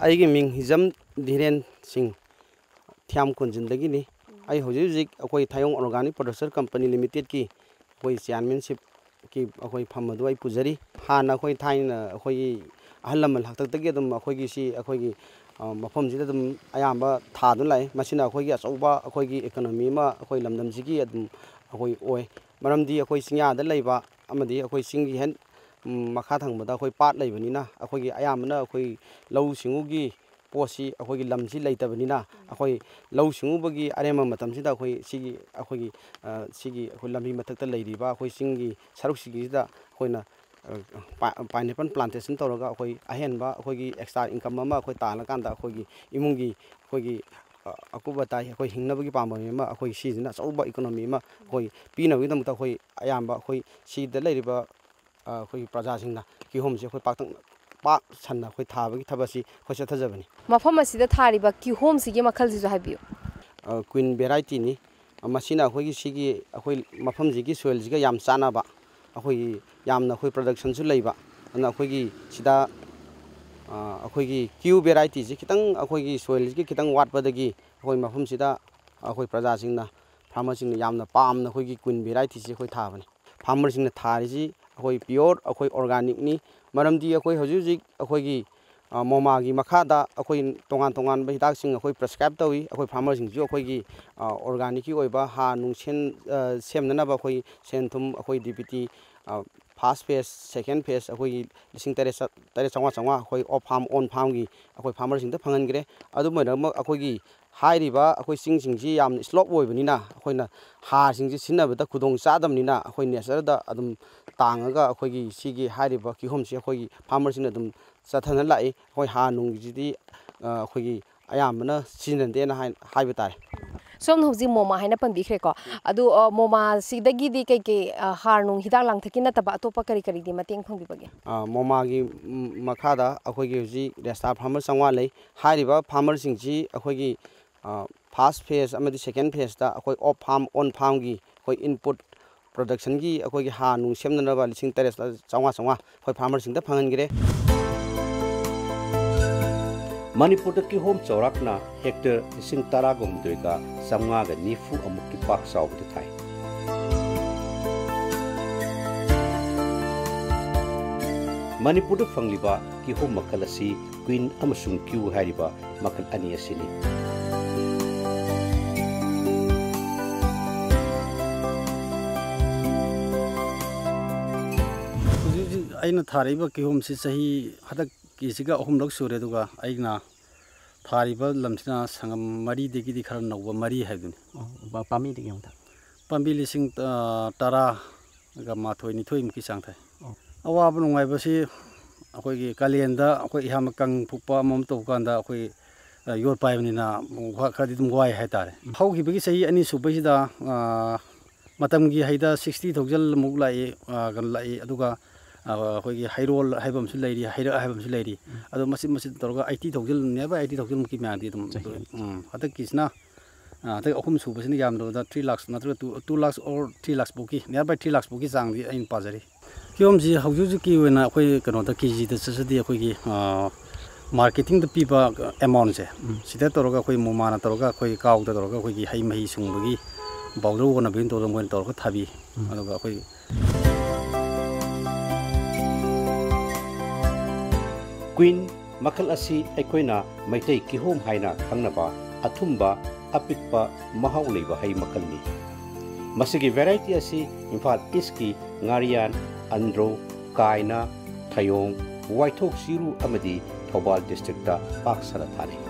S6: ꯑꯩꯒꯤ ꯃꯤꯡ ꯍꯤꯖꯝ ꯙꯤꯔꯦꯟ ꯁꯤꯡ ꯊꯤꯌꯥꯝ ꯀꯣꯟꯖꯤꯟꯗꯒꯤꯅꯤ ꯑꯩ ꯍꯧꯖꯤꯛ ꯍꯧꯖꯤꯛ ꯑꯩꯈꯣꯏ ꯊꯥꯌꯣꯡ ꯑꯣꯔꯒꯥꯅꯤꯛ ꯄ꯭ꯔꯣꯗ꯭ꯌꯨꯁꯔ ꯀꯝꯄꯅꯤ ꯂꯤꯃꯤꯇꯦꯗꯀꯤ ꯑꯩꯈꯣꯏ ꯆꯤꯌꯥꯔꯃꯦꯟꯁꯤꯞꯀꯤ ꯑꯩꯈꯣꯏ ꯐꯝ ꯑꯗꯨ ꯑꯩ ꯄꯨꯖꯔꯤ ꯍꯥꯟꯅ ꯑꯩꯈꯣꯏ ꯊꯥꯏꯅ ꯑꯩꯈꯣꯏꯒꯤ ꯑꯍꯜ ꯂꯃꯟ ꯍꯥꯛꯇꯛꯇꯒꯤ ꯑꯗꯨꯝ ꯑꯩꯈꯣꯏꯒꯤ ꯁꯤ ꯑꯩꯈꯣꯏꯒꯤ ꯃꯐꯝꯁꯤꯗ ꯑꯗꯨꯝ ꯑꯌꯥꯝꯕ ꯊꯥꯗꯨꯅ ꯂꯥꯛꯏ ꯃꯁꯤꯅ ꯑꯩꯈꯣꯏꯒꯤ ꯑꯆꯧꯕ ꯑꯩꯈꯣꯏꯒꯤ ꯏꯀꯣꯅꯣꯃꯤ ꯑꯃ ꯑꯩꯈꯣꯏ ꯂꯝꯗꯝꯁꯤꯒꯤ ꯑꯗꯨꯝ ꯑꯩꯈꯣꯏ ꯑꯣꯏ ꯃꯔꯝꯗꯤ ꯑꯩꯈꯣꯏ ꯆꯤꯡꯌꯥꯗ ꯂꯩꯕ ꯑꯃꯗꯤ ꯑꯩꯈꯣꯏ ꯆꯤꯡꯒꯤ ꯍꯦꯟ ꯃꯈꯥ ꯊꯪꯕꯗ ꯑꯩꯈꯣꯏ ꯄꯥꯠ ꯂꯩꯕꯅꯤꯅ ꯑꯩꯈꯣꯏꯒꯤ ꯑꯌꯥꯝꯕꯅ ꯑꯩꯈꯣꯏ ꯂꯧꯎ ꯁꯤꯡꯎꯒꯤ ꯄꯣꯠꯁꯤ ꯑꯩꯈꯣꯏꯒꯤ ꯂꯝꯁꯤ ꯂꯩꯇꯕꯅꯤꯅ ꯑꯩꯈꯣꯏ ꯂꯧ ꯁꯤꯡꯎꯕꯒꯤ ꯑꯔꯦꯝꯕ ꯃꯇꯝꯁꯤꯗ ꯑꯩꯈꯣꯏ ꯁꯤꯒꯤ ꯑꯩꯈꯣꯏꯒꯤ ꯁꯤꯒꯤ ꯑꯩꯈꯣꯏ ꯂꯝꯕꯤ ꯃꯊꯛꯇ ꯂꯩꯔꯤꯕ ꯑꯩꯈꯣꯏ ꯆꯤꯡꯒꯤ ꯁꯔꯨꯛꯁꯤꯡꯁꯤꯗ ꯑꯩꯈꯣꯏꯅ ꯄꯥꯏꯅꯦꯄꯜ ꯄ꯭ꯂꯥꯟꯇꯦꯁꯟ ꯇꯧꯔꯒ ꯑꯩꯈꯣꯏ ꯑꯍꯦꯟꯕ ꯑꯩꯈꯣꯏꯒꯤ ꯑꯦꯛꯁꯇ꯭ꯔꯥ ꯏꯟꯀꯝ ꯑꯃ ꯑꯩꯈꯣꯏ ꯇꯥꯜꯂꯀꯥꯟꯗ ꯑꯩꯈꯣꯏꯒꯤ ꯏꯃꯨꯡꯒꯤ ꯑꯩꯈꯣꯏꯒꯤ ꯑꯀꯨꯞ ꯑꯇꯥꯏ ꯑꯩꯈꯣꯏ ꯍꯤꯡꯅꯕꯒꯤ ꯄꯥꯝꯕꯩ ꯑꯃ ꯑꯩꯈꯣꯏ ꯁꯤꯁꯤꯅ ꯑꯆꯧꯕ ꯏꯀꯣꯅꯣꯃꯤ ꯑꯃ ꯑꯩꯈꯣꯏ ꯄꯤꯅꯕꯒꯤꯗꯃꯛꯇ ꯑꯩꯈꯣꯏ ꯑꯌꯥꯝꯕ ꯑꯩꯈꯣꯏ ꯁꯤꯗ ꯂꯩꯔꯤꯕ मफम कीहोम से मखल
S3: क्वीन वेराइटी नि मफम से सोयल
S6: से चाब अखोई प्रोडक्शन अखोई क्यू वेराइटी से खितंग अखोई से खितंग वाटपदगी अखोई मफम से अखोई प्रजा फार्मर पाम अखोई क्वीन वेराइटी से अखोई थाबने फार्मर थारी अखोई प्योर अखोई ऑर्गेनिक नि मरमदी अखोई हजुजिक अखोई मोमा की मखादा अखोई तोगान तोगान हिदाक सिंह अखोई प्रेस्क्राइब तौई फार्मर सिंह अखोई की ओइबा हा नुसेन सेमननब अखोई सेनथुम अखोई DPT first phase second phase अखोई लिसिंग तरह तरे चंगा चंगा अखोई ऑफ़ फार्म ऑन फार्म की अखोई फार्मर सिंह फंगनग्रे अदुमनम अखोई हाइरिबा अखोई सिंग याम स्लोप ओइबनिना अखोइना हार सिंगजी सिनबदा खुदोंग चादमनिना अखोई ꯆꯤꯡꯁꯤꯡꯁꯤ ꯌꯥꯝꯅ ꯁ꯭ꯂꯣꯞ ꯑꯣꯏꯕꯅꯤꯅ ꯑꯩꯈꯣꯏꯅ ꯍꯥꯔꯁꯤꯡꯁꯤ ꯁꯤꯖꯤꯟꯅꯕꯗ ꯈꯨꯗꯣꯡ ꯆꯥꯗꯕꯅꯤꯅ ꯑꯩꯈꯣꯏ ꯅꯦꯆꯔꯗ ꯑꯗꯨꯝ ꯇꯥꯡꯉꯒ ꯑꯩꯈꯣꯏꯒꯤ ꯁꯤꯒꯤ ꯍꯥꯏꯔꯤꯕ ꯀꯤꯍꯣꯝꯁꯤ ꯑꯩꯈꯣꯏꯒꯤ ꯐꯥꯔꯃꯔꯁꯤꯡꯅ ꯑꯗꯨꯝ ꯆꯠꯊꯅ ꯂꯥꯛꯏ ꯑꯩꯈꯣꯏ ꯍꯥꯔ ꯅꯨꯡꯁꯤꯗꯤ ꯑꯩꯈꯣꯏꯒꯤ ꯑꯌꯥꯝꯕꯅ ꯁꯤꯖꯤꯟꯅꯗꯦꯅ ꯍꯥꯏꯕ ꯇꯥꯔꯦ
S3: ꯁꯣꯝꯅ ꯍꯧꯖꯤꯛ ꯃꯣꯃꯥ ꯍꯥꯏꯅ ꯄꯟꯕꯤꯈ꯭ꯔꯦꯀꯣ ꯑꯗꯨ ꯃꯣꯃꯥꯁꯤꯗꯒꯤꯗꯤ ꯀꯩꯀꯩ ꯍꯥꯔ ꯅꯨꯡ ꯍꯤꯗꯥꯛ ꯂꯥꯡꯊꯛꯀꯤ ꯅꯠꯇꯕ ꯑꯇꯣꯞꯄ ꯀꯔꯤ ꯀꯔꯤꯗꯤ ꯃꯇꯦꯡ ꯐꯪꯕꯤꯕꯒꯦ
S6: ꯃꯣꯃꯥꯒꯤ ꯃꯈꯥꯗ ꯑꯩꯈꯣꯏꯒꯤ ꯍꯧꯖꯤꯛ ꯔꯦꯁꯇꯥꯔ ꯐꯥꯔꯃꯔ ꯆꯥꯝꯃꯉꯥ ꯂꯩ ꯍꯥꯏꯔꯤꯕ ꯐꯥꯔꯃꯔꯁꯤꯡꯁꯤ ꯑꯩꯈꯣꯏꯒꯤ ꯐꯥꯔꯁ ꯐꯦꯁ ꯑꯃꯗꯤ ꯁꯦꯀꯦꯟ ꯐꯦꯁꯇ ꯑꯩꯈꯣꯏ ꯑꯣꯐ ꯐꯥꯔꯝ ꯑꯣꯟ ꯐꯥꯔꯝꯒꯤ ꯑꯩꯈꯣꯏ ꯏꯟꯄꯨꯠ ꯄ꯭ꯔꯣꯗꯛꯁꯟꯒꯤ ꯑꯩꯈꯣꯏꯒꯤ ꯍꯥꯔ ꯅꯨꯡ ꯁꯦꯝꯅꯅꯕ ꯂꯤꯁꯤꯡ ꯇꯔꯦꯠ ꯆꯥꯝꯃꯉꯥ ꯆꯥꯝꯃꯉꯥ ꯑꯩꯈꯣꯏ ꯐꯥꯔꯃꯔꯁꯤꯡꯗ ꯐꯪꯍꯟꯈ꯭ꯔꯦ
S2: ꯃꯅꯤꯄꯨꯔꯗ ꯀꯤꯍꯣꯝ ꯆꯥꯎꯔꯥꯛꯅ ꯍꯦꯛꯇꯔ ꯂꯤꯁꯤꯡ ꯇꯔꯥꯒꯍꯨꯝꯗꯣꯏꯒ ꯆꯥꯝꯃꯉꯥꯒ ꯅꯤꯐꯨ ꯑꯃꯨꯛꯀꯤ ꯄꯥꯛ ꯆꯥꯎꯕꯗ ꯊꯥꯏ ꯃꯅꯤꯄꯨꯔꯗ ꯐꯪꯂꯤꯕ ꯀꯤꯍꯣꯝ ꯃꯈꯜ ꯑꯁꯤ ꯀ꯭ꯋꯤꯟ ꯑꯃꯁꯨꯡ ꯀ꯭ꯌꯨ ꯍꯥꯏꯔꯤꯕ ꯃꯈꯜ ꯑꯅꯤ
S7: ꯑꯩꯅ ꯊꯥꯔꯤꯕ ꯀꯤꯍꯣꯝꯁꯤ ꯆꯍꯤ ꯍꯟꯗꯛꯀꯤꯁꯤꯒ ꯑꯍꯨꯝꯂꯛ ꯁꯨꯔꯦ ꯑꯗꯨꯒ ꯑꯩꯅ ꯊꯥꯔꯤꯕ ꯂꯝꯁꯤꯅ ꯁꯪꯒꯝ ꯃꯔꯤꯗꯒꯤꯗꯤ ꯈꯔ ꯅꯧꯕ ꯃꯔꯤ ꯍꯥꯏꯕꯗꯨꯅꯤ
S8: ꯄꯥꯝꯕꯤꯗꯒꯤ ꯑꯃꯨꯛ
S7: ꯄꯥꯝꯕꯤ ꯂꯤꯁꯤꯡ ꯇꯔꯥꯒ ꯃꯥꯊꯣꯏ ꯅꯤꯊꯣꯏꯃꯨꯛꯀꯤ ꯆꯥꯡ ꯊꯥꯏ ꯑꯋꯥꯕ ꯅꯨꯡꯉꯥꯏꯕꯁꯤ ꯑꯩꯈꯣꯏꯒꯤ ꯀꯥꯂꯦꯟꯗ ꯑꯩꯈꯣꯏ ꯏꯍꯥꯃ ꯀꯪ ꯐꯨꯛꯄ ꯑꯃꯃ ꯇꯧꯕ ꯀꯥꯟꯗ ꯑꯩꯈꯣꯏ ꯌꯣꯠ ꯄꯥꯏꯕꯅꯤꯅ ꯈꯔꯗꯤ ꯑꯗꯨꯝ ꯋꯥꯏ ꯍꯥꯏꯇꯥꯔꯦ ꯍꯧꯈꯤꯕꯒꯤ ꯆꯍꯤ ꯑꯅꯤ ꯁꯨꯕꯁꯤꯗ ꯃꯇꯝꯒꯤ ꯍꯩꯗ ꯁꯤꯛꯁꯇꯤ ꯊꯥꯎꯖꯟꯃꯨꯛ ꯂꯥꯛꯏ ꯀꯩꯅꯣ ꯂꯥꯛꯏ ꯑꯗꯨꯒ ꯑꯩꯈꯣꯏꯒꯤ ꯍꯩꯔꯣꯜ ꯍꯥꯏꯕ ꯑꯃꯁꯨ ꯂꯩꯔꯤ ꯍꯩꯔꯛ ꯍꯥꯏꯕ ꯑꯃꯁꯨ ꯂꯩꯔꯤ ꯑꯗꯣ ꯃꯆꯤꯠ ꯃꯆꯤꯠ ꯇꯧꯔꯒ ꯑꯩꯠꯇꯤ ꯊꯥꯎꯖꯟ ꯅꯤꯌꯔꯕꯥꯏ ꯑꯩꯠꯇꯤ ꯊꯥꯎꯖꯟꯃꯨꯛꯀꯤ ꯃꯌꯥꯝꯗꯤ ꯑꯗꯨꯝ ꯍꯟꯗꯛꯀꯤꯁꯤꯅ ꯍꯟꯗꯛ ꯑꯍꯨꯝ ꯁꯨꯕꯁꯤꯅ ꯌꯥꯝꯗꯕꯗ ꯊ꯭ꯔꯤ ꯂꯥꯛꯁ ꯅꯠꯇ꯭ꯔꯒ two two lakhs or three lakhs ꯐꯥꯎꯒꯤ ꯅꯤꯌꯔꯕꯥꯏ ꯊ꯭ꯔꯤ ꯂꯥꯛꯁ ꯐꯥꯎꯒꯤ ꯆꯥꯡꯗꯤ ꯑꯩꯅ ꯄꯥꯖꯔꯤ ꯀꯤꯍꯣꯝꯁꯤ ꯍꯧꯖꯤꯛ ꯍꯧꯖꯤꯛꯀꯤ ꯑꯣꯏꯅ ꯑꯩꯈꯣꯏ ꯀꯩꯅꯣꯗ ꯀꯦꯖꯤꯗ ꯆꯠꯆꯗꯤ ꯑꯩꯈꯣꯏꯒꯤ ꯃꯥꯔꯀꯦꯇꯤꯡꯗ ꯄꯤꯕ ꯑꯦꯃꯥꯎꯟꯁꯦ ꯁꯤꯗ ꯇꯧꯔꯒ ꯑꯩꯈꯣꯏ ꯃꯣꯃꯥꯅ ꯇꯧꯔꯒ ꯑꯩꯈꯣꯏ ꯀꯥꯎꯗ ꯇꯧꯔꯒ ꯑꯩꯈꯣꯏꯒꯤ ꯍꯩ ꯃꯍꯤ ꯁꯨꯡꯕꯒꯤ ꯕꯥꯎꯗꯔ ꯑꯣꯅꯕꯒꯤ ꯇꯧꯔꯒ ꯃꯣꯏꯅ ꯇꯧꯔꯒ ꯊꯥꯕꯤ ꯑꯗꯨꯒ ꯑꯩꯈꯣꯏ
S2: ꯀ꯭ꯋꯤꯟ ꯃꯈꯜ ꯑꯁꯤ ꯑꯩꯈꯣꯏꯅ ꯃꯩꯇꯩ ꯀꯤꯍꯣꯝ ꯍꯥꯏꯅ ꯈꯪꯅꯕ ꯑꯊꯨꯝꯕ ꯑꯄꯤꯛꯄ ꯃꯍꯥꯎ ꯂꯩꯕ ꯍꯩ ꯃꯈꯜꯅꯤ ꯃꯁꯤꯒꯤ ꯚꯦꯔꯥꯏꯇꯤ ꯑꯁꯤ ꯏꯝꯐꯥꯜ ꯏꯁꯀꯤ ꯉꯥꯔꯤꯌꯥꯟ ꯑꯟꯗ꯭ꯔꯣ ꯀꯥꯏꯅ ꯊꯌꯣꯡ ꯋꯥꯏꯊꯣꯛ ꯆꯤꯔꯨ ꯑꯃꯗꯤ ꯊꯧꯕꯥꯜ ꯗꯤꯁꯇ꯭ꯔꯤꯛꯇ ꯄꯥꯛ ꯁꯟꯅ ꯊꯥꯅꯩ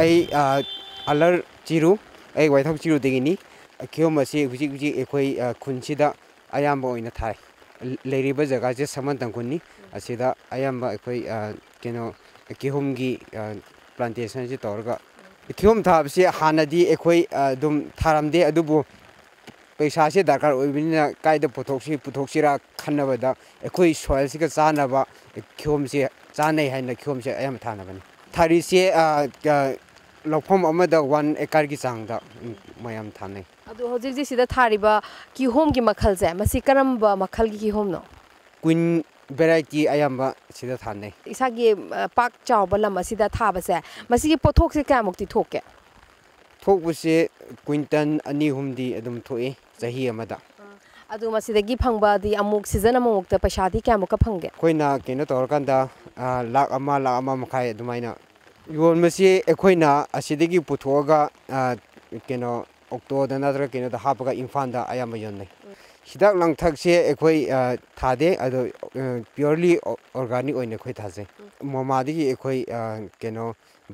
S9: ꯑꯩ अलर चिरु ए वाइथाउ चिरु देगिनी खेम से हुजी हुजी एखोई खुनसिद अयाम ओइन थाय समन तंगुनी असिद अयाम एखोई केनो से तौर खेम था से हानदी एखोई पैसा से दरकार होबनी कायद पुथोक्सी पुथोक्सीरा खन्नबदा सोयल से चानबा खेम से चानै हैन से अयाम थानबनी थारी से ꯀꯤꯍꯣꯝꯁꯦ ꯆꯥꯅꯩ ꯍꯥꯏꯅ ꯀꯤꯍꯣꯝꯁꯦ ꯑꯌꯥꯝꯕ ꯊꯥꯅꯕꯅꯤ ꯊꯥꯔꯤꯁꯦ ꯂꯧꯐꯝ ꯑꯃꯗ ꯋꯥꯟ ꯑꯦꯀꯔꯒꯤ ꯆꯥꯡꯗ ꯃꯌꯥꯝ ꯊꯥꯅꯩ
S3: ꯑꯗꯣ ꯍꯧꯖꯤꯛ ꯍꯧꯖꯤꯛ ꯁꯤꯗ ꯊꯥꯔꯤꯕ ꯀꯤꯍꯣꯝꯒꯤ ꯃꯈꯜꯁꯦ ꯃꯁꯤ ꯀꯔꯝꯕ ꯃꯈꯜꯒꯤ ꯀꯤꯍꯣꯝꯅꯣ
S9: ꯀ꯭ꯋꯤꯟ ꯚꯦꯔꯥꯏꯇꯤ ꯑꯌꯥꯝꯕ ꯁꯤꯗ ꯊꯥꯅꯩ
S3: ꯏꯁꯥꯒꯤ ꯄꯥꯛ ꯆꯥꯎꯕ ꯂꯝ ꯑꯁꯤꯗ ꯊꯥꯕꯁꯦ ꯃꯁꯤꯒꯤ ꯄꯣꯠꯊꯣꯛꯁꯦ ꯀꯌꯥꯃꯨꯛꯇꯤ ꯊꯣꯛꯀꯦ
S9: ꯊꯣꯛꯄꯁꯦ ꯀ꯭ꯋꯤꯟꯇꯟ ꯑꯅꯤ ꯑꯍꯨꯝꯗꯤ ꯑꯗꯨꯝ ꯊꯣꯛꯏ ꯆꯍꯤ ꯑꯃꯗ
S3: ꯑꯗꯨ ꯃꯁꯤꯗꯒꯤ ꯐꯪꯕꯗꯤ ꯑꯃꯨꯛ ꯁꯤꯖꯟ ꯑꯃꯃꯨꯛꯇ ꯄꯩꯁꯥꯗꯤ ꯀꯌꯥꯃꯨꯛꯀ ꯐꯪꯒꯦ
S9: ꯑꯩꯈꯣꯏꯅ ꯀꯩꯅꯣ ꯇꯧꯔꯀꯥꯟꯗ ꯂꯥꯛ ꯑꯃ ꯂꯥꯛ ꯑꯃ ꯃꯈꯥꯏ ꯑꯗꯨꯃꯥꯏꯅ ꯌꯣꯟꯕꯁꯤ ꯑꯩꯈꯣꯏꯅ ꯑꯁꯤꯗꯒꯤ ꯄꯨꯊꯣꯛꯑꯒ ꯀꯩꯅꯣ ꯑꯣꯛꯇꯣꯗ ꯅꯠꯇ꯭ꯔꯒ ꯀꯩꯅꯣꯗ ꯍꯥꯞꯄꯒ ꯏꯝꯐꯥꯜꯗ ꯑꯌꯥꯝꯕ ꯌꯣꯟꯅꯩ ꯍꯤꯗꯥꯛ ꯂꯥꯡꯊꯛꯁꯦ ꯑꯩꯈꯣꯏ ꯊꯥꯗꯦ ꯑꯗꯣ ꯄꯤꯌꯣꯔꯂꯤ ꯑꯣꯔꯒꯥꯅꯤꯛ ꯑꯣꯏꯅ ꯑꯩꯈꯣꯏ ꯊꯥꯖꯩ ꯃꯣꯃꯥꯗꯒꯤ ꯑꯩꯈꯣꯏ ꯀꯩꯅꯣ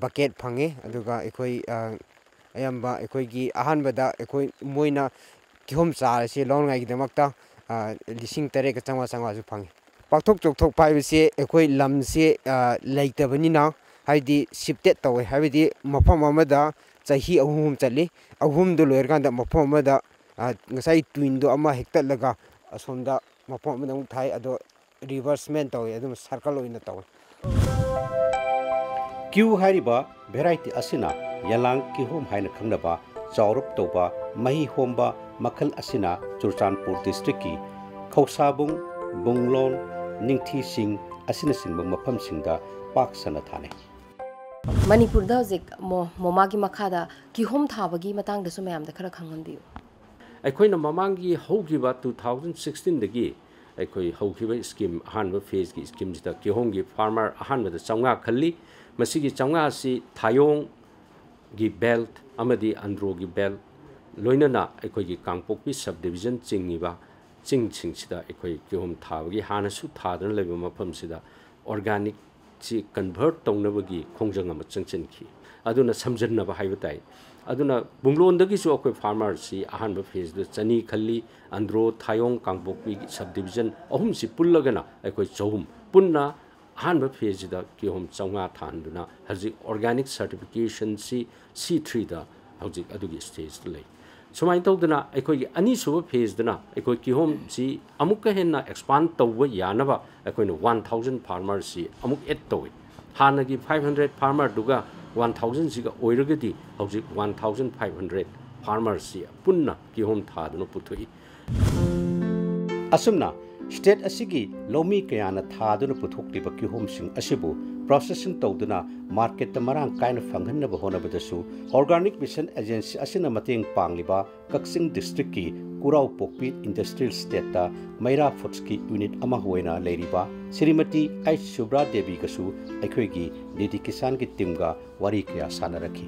S9: ꯕꯛꯀꯦꯠ ꯐꯪꯉꯦ ꯑꯗꯨꯒ ꯑꯩꯈꯣꯏ ꯑꯌꯥꯝꯕ ꯑꯩꯈꯣꯏꯒꯤ ꯑꯍꯥꯟꯕꯗ ꯑꯩꯈꯣꯏ ꯃꯣꯏꯅ ꯀꯤꯍꯣꯝ ꯆꯥꯔꯁꯦ ꯂꯧꯅꯉꯥꯏꯒꯤꯗꯃꯛꯇ ꯂꯤꯁꯤꯡ ꯇꯔꯦꯠꯀ ꯆꯥꯝꯃꯉꯥ ꯆꯥꯝꯃꯉꯥꯁꯨ ꯐꯪꯉꯤ ꯄꯥꯛꯊꯣꯛ ꯆꯥꯎꯊꯣꯛꯄ ꯍꯥꯏꯕꯁꯦ ꯑꯩꯈꯣꯏ ꯂꯝꯁꯦ ꯂꯩꯇꯕꯅꯤꯅ ꯍꯥꯏꯕꯗꯤ ꯁꯤꯞꯇꯦꯠ ꯇꯧꯋꯦ ꯍꯥꯏꯕꯗꯤ ꯃꯐꯝ ꯑꯃꯗ ꯆꯍꯤ ꯑꯍꯨꯝ ꯑꯍꯨꯝ ꯆꯠꯂꯤ ꯑꯍꯨꯝꯗꯨ ꯂꯣꯏꯔꯀꯥꯟꯗ ꯃꯐꯝ ꯑꯃꯗ ꯉꯁꯥꯏ ꯇ꯭ꯋꯤꯟꯗꯣ ꯑꯃ ꯍꯦꯛꯇꯠꯂꯒ ꯑꯁꯣꯝꯗ ꯃꯐꯝ ꯑꯃꯗ ꯑꯃꯨꯛ ꯊꯥꯏ ꯑꯗꯣ ꯔꯤꯚꯔꯁꯃꯦꯟ ꯇꯧꯋꯤ ꯑꯗꯨꯝ ꯁꯔꯀꯜ ꯑꯣꯏꯅ ꯇꯧꯋꯤ
S2: ꯀ꯭ꯌꯨ ꯍꯥꯏꯔꯤꯕ ꯚꯦꯔꯥꯏꯇꯤ ꯑꯁꯤꯅ ꯌꯦꯂꯥꯡ ꯀꯤꯍꯣꯝ ꯍꯥꯏꯅ ꯈꯪꯅꯕ ꯆꯥꯎꯔꯞ ꯇꯧꯕ ꯃꯍꯤ ꯍꯣꯝꯕ ꯃꯈꯜ ꯑꯁꯤꯅ ꯆꯨꯔꯆꯥꯟꯄꯨꯔ ꯗꯤꯁꯇ꯭ꯔꯤꯛꯀꯤ ꯈꯧꯁꯥꯕꯨꯡ ꯕꯨꯡꯂꯣꯟ ꯅꯤꯡꯊꯤꯁꯤꯡ ꯑꯁꯤꯅꯆꯤꯡꯕ ꯃꯐꯝꯁꯤꯡꯗ ꯄꯥꯛ ꯁꯟꯅ ꯊꯥꯅꯩ
S3: ꯃꯅꯤꯄꯨꯔꯗ ꯍꯧꯖꯤꯛ ꯃꯣꯃꯥꯒꯤ ꯃꯈꯥꯗ ꯀꯤꯍꯣꯝ ꯊꯥꯕꯒꯤ ꯃꯇꯥꯡꯗꯁꯨ ꯃꯌꯥꯝꯗ ꯈꯔ ꯈꯪꯍꯟꯕꯤꯌꯨ
S4: ꯑꯩꯈꯣꯏꯅ ꯃꯃꯥꯡꯒꯤ ꯍꯧꯈꯤꯕ ꯇꯨ ꯊꯥꯎꯖꯟ ꯁꯤꯛꯁꯇꯤꯟꯗꯒꯤ ꯑꯩꯈꯣꯏ ꯍꯧꯈꯤꯕ ꯁ꯭ꯀꯤꯝ ꯑꯍꯥꯟꯕ ꯐꯦꯖꯀꯤ ꯁ꯭ꯀꯤꯝꯁꯤꯗ ꯀꯤꯍꯣꯝꯒꯤ ꯐꯥꯔꯃꯔ ꯑꯍꯥꯟꯕꯗ ꯆꯥꯝꯃꯉꯥ ꯈꯜꯂꯤ ꯃꯁꯤꯒꯤ ꯆꯥꯝꯃꯉꯥ ꯑꯁꯤ ꯊꯥꯌꯣꯡꯒꯤ ꯕꯦꯜꯠ ꯑꯃꯗꯤ ꯑꯟꯗ꯭ꯔꯣꯒꯤ ꯕꯦꯜꯠ ꯂꯣꯏꯅꯅ ꯑꯩꯈꯣꯏꯒꯤ ꯀꯥꯡꯄꯣꯛꯄꯤ ꯁꯕ ꯗꯤꯕꯤꯖꯟ ꯆꯤꯡꯉꯤꯕ ꯆꯤꯡꯁꯤꯡꯁꯤꯗ ꯑꯩꯈꯣꯏ ꯀꯤꯍꯣꯝ ꯊꯥꯕꯒꯤ ꯍꯥꯟꯅꯁꯨ ꯊꯥꯗꯨꯅ ꯂꯩꯕ ꯃꯐꯝꯁꯤꯗ ꯑꯣꯔꯒꯥꯅꯤꯛꯁꯤ ꯀꯟꯚꯔꯠ ꯇꯧꯅꯕꯒꯤ ꯈꯣꯡꯖꯪ ꯑꯃ ꯆꯪꯁꯤꯟꯈꯤ ꯑꯗꯨꯅ ꯁꯝꯖꯟꯅꯕ ꯍꯥꯏꯕ ꯇꯥꯏ ꯑꯗꯨꯅ ꯕꯨꯡꯂꯣꯟꯗꯒꯤꯁꯨ ꯑꯩꯈꯣꯏ ꯐꯥꯔꯃꯔꯁꯤ ꯑꯍꯥꯟꯕ ꯐꯦꯖꯗ ꯆꯅꯤ ꯈꯜꯂꯤ ꯑꯟꯗ꯭ꯔꯣ ꯊꯥꯌꯣꯡ ꯀꯥꯡꯄꯣꯛꯄꯤꯒꯤ ꯁꯕ ꯗꯤꯕꯤꯖꯟ ꯑꯍꯨꯝꯁꯤ ꯄꯨꯜꯂꯒꯅ ꯑꯩꯈꯣꯏ ꯆꯍꯨꯝ ꯄꯨꯟꯅ ꯑꯍꯥꯟꯕ ꯐꯦꯖꯁꯤꯗ ꯀꯤꯍꯣꯝ ꯆꯥꯝꯃꯉꯥ ꯊꯥꯍꯟꯗꯨꯅ ꯍꯧꯖꯤꯛ ꯑꯣꯔꯒꯥꯅꯤꯛ ꯁꯔꯇꯤꯐꯤꯀꯦꯁꯟꯁꯤ ꯁꯤ ꯊ꯭ꯔꯤꯗ ꯍꯧꯖꯤꯛ ꯑꯗꯨꯒꯤ ꯁ꯭ꯇꯦꯖꯇ ꯂꯩ ꯁꯨꯃꯥꯏꯅ ꯇꯧꯗꯅ ꯑꯩꯈꯣꯏꯒꯤ ꯑꯅꯤꯁꯨꯕ ꯐꯦꯖꯗꯅ ꯑꯩꯈꯣꯏ ꯀꯤꯍꯣꯝꯁꯤ ꯑꯃꯨꯛꯀ ꯍꯦꯟꯅ ꯑꯦꯛꯁꯄꯥꯟ ꯇꯧꯕ ꯌꯥꯅꯕ ꯑꯩꯈꯣꯏꯅ ꯋꯥꯟ ꯊꯥꯎꯖꯟ ꯐꯥꯔꯃꯔꯁꯤ ꯑꯃꯨꯛ ꯑꯦꯗ ꯇꯧꯏ ꯍꯥꯟꯅꯒꯤ ꯐꯥꯏꯚ ꯍꯟꯗ꯭ꯔꯦꯗ ꯐꯥꯔꯃꯔꯗꯨꯒ ꯋꯥꯟ ꯊꯥꯎꯖꯟꯁꯤꯒ ꯑꯣꯏꯔꯒꯗꯤ ꯍꯧꯖꯤꯛ ꯋꯥꯟ ꯊꯥꯎꯖꯟ ꯐꯥꯏꯚ ꯍꯟꯗ꯭ꯔꯦꯗ ꯐꯥꯔꯃꯔꯁꯤ ꯄꯨꯟꯅ ꯀꯤꯍꯣꯝ ꯊꯥꯗꯨꯅ ꯄꯨꯊꯣꯛꯏ
S2: ꯑꯁꯨꯝꯅ ꯁ꯭ꯇꯦꯠ ꯑꯁꯤꯒꯤ ꯂꯧꯃꯤ ꯀꯌꯥꯅ ꯊꯥꯗꯨꯅ ꯄꯨꯊꯣꯛꯂꯤꯕ ꯀꯤꯍꯣꯝꯁꯤꯡ ꯑꯁꯤꯕꯨ ꯄ꯭ꯔꯣꯁꯦꯁꯤꯡ ꯇꯧꯗꯨꯅ ꯃꯥꯔꯀꯦꯠꯇ ꯃꯔꯥꯡ ꯀꯥꯏꯅ ꯐꯪꯍꯟꯅꯕ ꯍꯣꯠꯅꯕꯗꯁꯨ ꯑꯣꯔꯒꯥꯅꯤꯛ ꯃꯤꯁꯟ ꯑꯦꯖꯦꯟꯁꯤ ꯑꯁꯤꯅ ꯃꯇꯦꯡ ꯄꯥꯡꯂꯤꯕ ꯀꯛꯆꯤꯡ ꯗꯤꯁꯇ꯭ꯔꯤꯛꯀꯤ ꯀꯨꯔꯥꯎꯄꯣꯛꯄꯤ ꯏꯟꯗꯁꯇ꯭ꯔꯤꯌꯦꯜ ꯁ꯭ꯇꯦꯠꯇ ꯃꯩꯔꯥ ꯐꯨꯗꯁꯀꯤ ꯌꯨꯅꯤꯠ ꯑꯃ ꯑꯣꯏꯅ ꯂꯩꯔꯤꯕ ꯁ꯭ꯔꯤꯃꯇꯤ ꯑꯩꯆ ꯁꯨꯕ꯭ꯔꯥ ꯗꯦꯕꯤꯒꯁꯨ ꯑꯩꯈꯣꯏꯒꯤ ꯗꯤꯗꯤ ꯀꯤꯁꯥꯟꯒꯤ ꯇꯤꯝꯒ ꯋꯥꯔꯤ ꯀꯌꯥ ꯁꯥꯟꯅꯔꯛꯈꯤ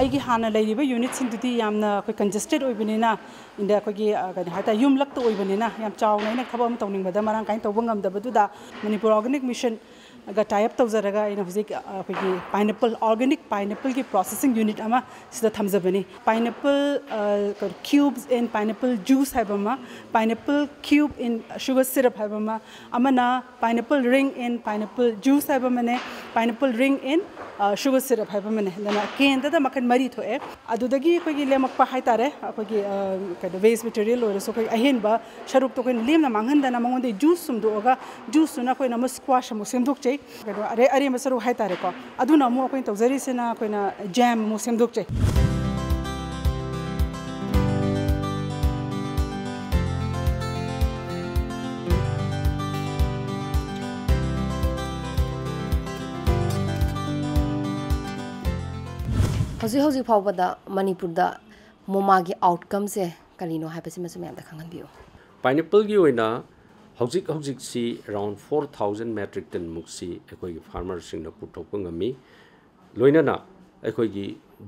S8: ꯑꯩꯒꯤ ꯍꯥꯟꯅ ꯂꯩꯔꯤꯕ ꯌꯨꯅꯤꯠꯁꯤꯡꯗꯨꯗꯤ ꯌꯥꯝꯅ ꯑꯩꯈꯣꯏ ꯀꯟꯖꯦꯁꯇꯦꯗ ꯑꯣꯏꯕꯅꯤꯅ ꯏꯟꯗ ꯑꯩꯈꯣꯏꯒꯤ ꯀꯩꯅꯣ ꯍꯥꯏꯇꯥꯔꯦ ꯌꯨꯝꯂꯛꯇ ꯑꯣꯏꯕꯅꯤꯅ ꯌꯥꯝ ꯆꯥꯎꯅ ꯑꯩꯅ ꯊꯕꯛ ꯑꯃ ꯇꯧꯅꯤꯡꯕꯗ ꯃꯔꯥꯡ ꯀꯥꯏꯅ ꯇꯧꯕ ꯉꯝꯗꯕꯗꯨꯗ ꯃꯅꯤꯄꯨꯔ ꯑꯣꯔꯒꯥꯅꯤꯛ ꯃꯤꯁꯟ गा टाइप तौजरगा इन हजिक अखोगी पाइनएप्पल ऑर्गेनिक पाइनएप्पल की प्रोसेसिंग यूनिट अमा सिदा थमजबनी pineapple cubes in pineapple juice हैबमा pineapple cube in sugar syrup हैबमा Amna pineapple ring in pineapple juice हैबमने pineapple ring in sugar syrup हैबमने दना केंदा दा मखन मरी थोए अदुदगी अखोगी लेमक पा हाइतारे अखोगी कद वेस्ट मटेरियल और सो कोई अहेनबा शरुप तो कोई लेमना मांगन दना मंगोंदे जूस सुमदोगा जूस सुना कोई नमो स्क्वाश मु ꯁꯦꯝꯗꯣꯛꯆꯩ ꯀꯩꯅꯣ ꯑꯔꯦꯝꯕ ꯁꯔꯨꯛ ꯍꯥꯏꯇꯥꯔꯦꯀꯣ ꯑꯗꯨꯅ ꯑꯃꯨꯛ ꯑꯩꯈꯣꯏꯅ ꯇꯧꯖꯔꯤꯁꯤꯅ ꯑꯩꯈꯣꯏꯅ ꯖꯦꯝ ꯑꯃꯨꯛ ꯁꯦꯝꯗꯣꯛꯆꯩ
S3: ꯍꯧꯖꯤꯛ ꯍꯧꯖꯤꯛ ꯐꯥꯎꯕꯗ ꯃꯅꯤꯄꯨꯔꯗ ꯃꯣꯃꯥꯒꯤ ꯑꯥꯎꯠꯀꯝꯁꯦ ꯀꯔꯤꯅꯣ ꯍꯥꯏꯕꯁꯤꯃꯁꯨ ꯃꯌꯥꯝꯗ ꯈꯪꯍꯟꯕꯤꯌꯨ
S4: ꯄꯥꯏꯅꯦꯄꯜꯒꯤ ꯑꯣꯏꯅ ꯍꯧꯖꯤꯛ ꯍꯧꯖꯤꯛꯁꯤ ꯔꯥꯎꯟ ꯐꯣꯔ ꯊꯥꯎꯖꯟ ꯃꯦꯇ꯭ꯔꯤꯛ ꯇꯟꯃꯨꯛꯁꯤ ꯑꯩꯈꯣꯏꯒꯤ ꯐꯥꯔꯃꯔꯁꯤꯡꯅ ꯄꯨꯊꯣꯛꯄ ꯉꯝꯃꯤ ꯂꯣꯏꯅꯅ ꯑꯩꯈꯣꯏꯒꯤ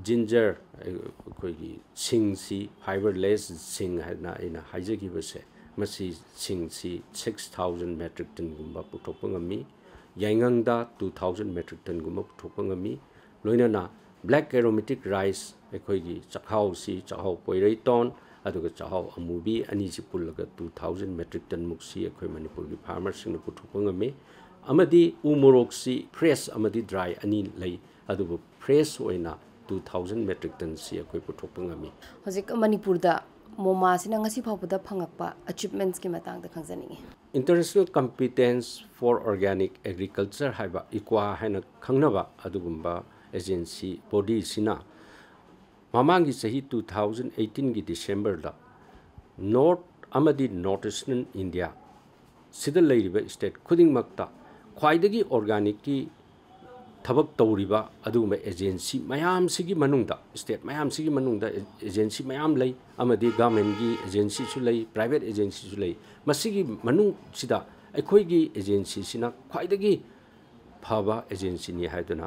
S4: ꯖꯤꯟꯖꯔ ꯑꯩꯈꯣꯏꯒꯤ ꯁꯤꯡꯁꯤ ꯐꯥꯏꯕꯔꯂꯦꯁ ꯁꯤꯡ ꯍꯥꯏꯅ ꯑꯩꯅ ꯍꯥꯏꯖꯈꯤꯕꯁꯦ ꯃꯁꯤ ꯁꯤꯡꯁꯤ ꯁꯤꯛꯁ ꯊꯥꯎꯖꯟ ꯃꯦꯇ꯭ꯔꯤꯛ ꯇꯟꯒꯨꯝꯕ ꯄꯨꯊꯣꯛꯄ ꯉꯝꯃꯤ ꯌꯥꯏꯉꯪꯗ ꯇꯨ ꯊꯥꯎꯖꯟ ꯃꯦꯇ꯭ꯔꯤꯛ ꯇꯟꯒꯨꯝꯕ ꯄꯨꯊꯣꯛꯄ ꯉꯝꯃꯤ ꯂꯣꯏꯅꯅ ब्लैक एरोमेटिक राइस अखोगी चखाव से चखाव पोइरई टोन अदुग चखाव अमुबी अनी से पुलग 2000 मेट्रिक टन मुक से अखोय मणिपुर की फार्मर सिंग पुथुपंगमे अमदी उमोरोक से फ्रेश अमदी ड्राई अनी लई अदुग फ्रेश ओइना 2000 मेट्रिक
S3: टन से अखोय पुथुपंगमे हजिक मणिपुर दा मोमा से
S4: नंगसी फावदा फंगकपा अचीवमेंट्स के मतांग दा खंगजनिगे international competence for organic agriculture हाइबा इक्वा हाइना खंगनबा अदुगुम्बा ꯑꯦꯖꯦꯟꯁꯤ ꯕꯣꯗꯤꯁꯤꯅ ꯃꯃꯥꯡꯒꯤ ꯆꯍꯤ ꯇꯨ ꯊꯥꯎꯖꯟ ꯑꯩꯠꯇꯤꯟꯒꯤ ꯗꯤꯁꯦꯝꯕꯔꯗ ꯅꯣꯔꯠ ꯑꯃꯗꯤ ꯅꯣꯔꯠ ꯏꯁꯇꯔꯟ ꯏꯟꯗꯤꯌꯥ ꯁꯤꯗ ꯂꯩꯔꯤꯕ ꯏꯁꯇꯦꯠ ꯈꯨꯗꯤꯡꯃꯛꯇ ꯈ꯭ꯋꯥꯏꯗꯒꯤ ꯑꯣꯔꯒꯥꯅꯤꯛꯀꯤ ꯊꯕꯛ ꯇꯧꯔꯤꯕ ꯑꯗꯨꯒꯨꯝꯕ ꯑꯦꯖꯦꯟꯁꯤ ꯃꯌꯥꯝꯁꯤꯒꯤ ꯃꯅꯨꯡꯗ ꯏꯁꯇꯦꯠ ꯃꯌꯥꯝꯁꯤꯒꯤ ꯃꯅꯨꯡꯗ ꯑꯦꯖꯦꯟꯁꯤ ꯃꯌꯥꯝ ꯂꯩ ꯑꯃꯗꯤ ꯒꯚꯔꯟꯃꯦꯟꯠꯒꯤ ꯑꯦꯖꯦꯟꯁꯤꯁꯨ ꯂꯩ ꯄ꯭ꯔꯥꯏꯚꯦꯠ ꯑꯦꯖꯦꯟꯁꯤꯁꯨ ꯂꯩ ꯃꯁꯤꯒꯤ ꯃꯅꯨꯡꯁꯤꯗ ꯑꯩꯈꯣꯏꯒꯤ ꯑꯦꯖꯦꯟꯁꯤꯁꯤꯅ ꯈ꯭ꯋꯥꯏꯗꯒꯤ ꯐꯕ ꯑꯦꯖꯦꯟꯁꯤꯅꯤ ꯍꯥꯏꯗꯨꯅ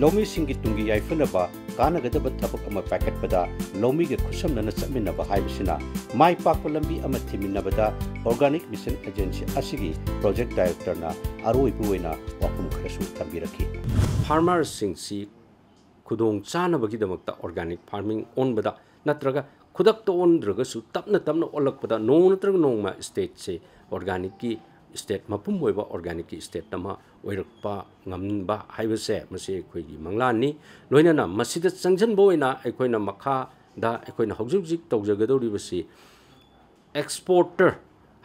S2: ꯂꯧꯃꯤꯁꯤꯡꯒꯤ ꯇꯨꯡꯒꯤ ꯌꯥꯏꯐꯅꯕ ꯀꯥꯟꯅꯒꯗꯕ ꯊꯕꯛ ꯑꯃ ꯄꯥꯏꯈꯠꯄꯗ ꯂꯧꯃꯤꯒ ꯈꯨꯠꯁꯝꯅꯅ ꯆꯠꯃꯤꯟꯅꯕ ꯍꯥꯏꯕꯁꯤꯅ ꯃꯥꯏ ꯄꯥꯛꯄ ꯂꯝꯕꯤ ꯑꯃ ꯊꯤꯃꯤꯟꯅꯕꯗ ꯑꯣꯔꯒꯥꯅꯤꯛ ꯃꯤꯁꯟ ꯑꯦꯖꯦꯟꯁꯤ ꯑꯁꯤꯒꯤ ꯄ꯭ꯔꯣꯖꯦꯛ ꯗꯥꯏꯔꯦꯛꯇꯔꯅ ꯑꯔꯣꯏꯕ ꯑꯣꯏꯅ ꯋꯥꯐꯝ ꯈꯔꯁꯨ ꯊꯝꯕꯤꯔꯛꯈꯤ
S4: ꯐꯥꯔꯃꯔꯁꯤꯡꯁꯤ ꯈꯨꯗꯣꯡ ꯆꯥꯅꯕꯒꯤꯗꯃꯛꯇ ꯑꯣꯔꯒꯥꯅꯤꯛ ꯐꯥꯔꯃꯤꯡ ꯑꯣꯟꯕꯗ ꯅꯠꯇ꯭ꯔꯒ ꯈꯨꯗꯛꯇ ꯑꯣꯟꯗ꯭ꯔꯒꯁꯨ ꯇꯞꯅ ꯇꯞꯅ ꯑꯣꯜꯂꯛꯄꯗ ꯅꯣꯡ ꯅꯠꯇ꯭ꯔꯒ ꯅꯣꯡꯃ ꯁ꯭ꯇꯦꯠꯁꯦ ꯑꯣꯔꯒꯥꯅꯤꯛꯀꯤ स्टेट मपुम होइबा ऑर्गेनिक स्टेट नमा ओइरपा ngamba हाइबसे मसे एक्सपोर्टर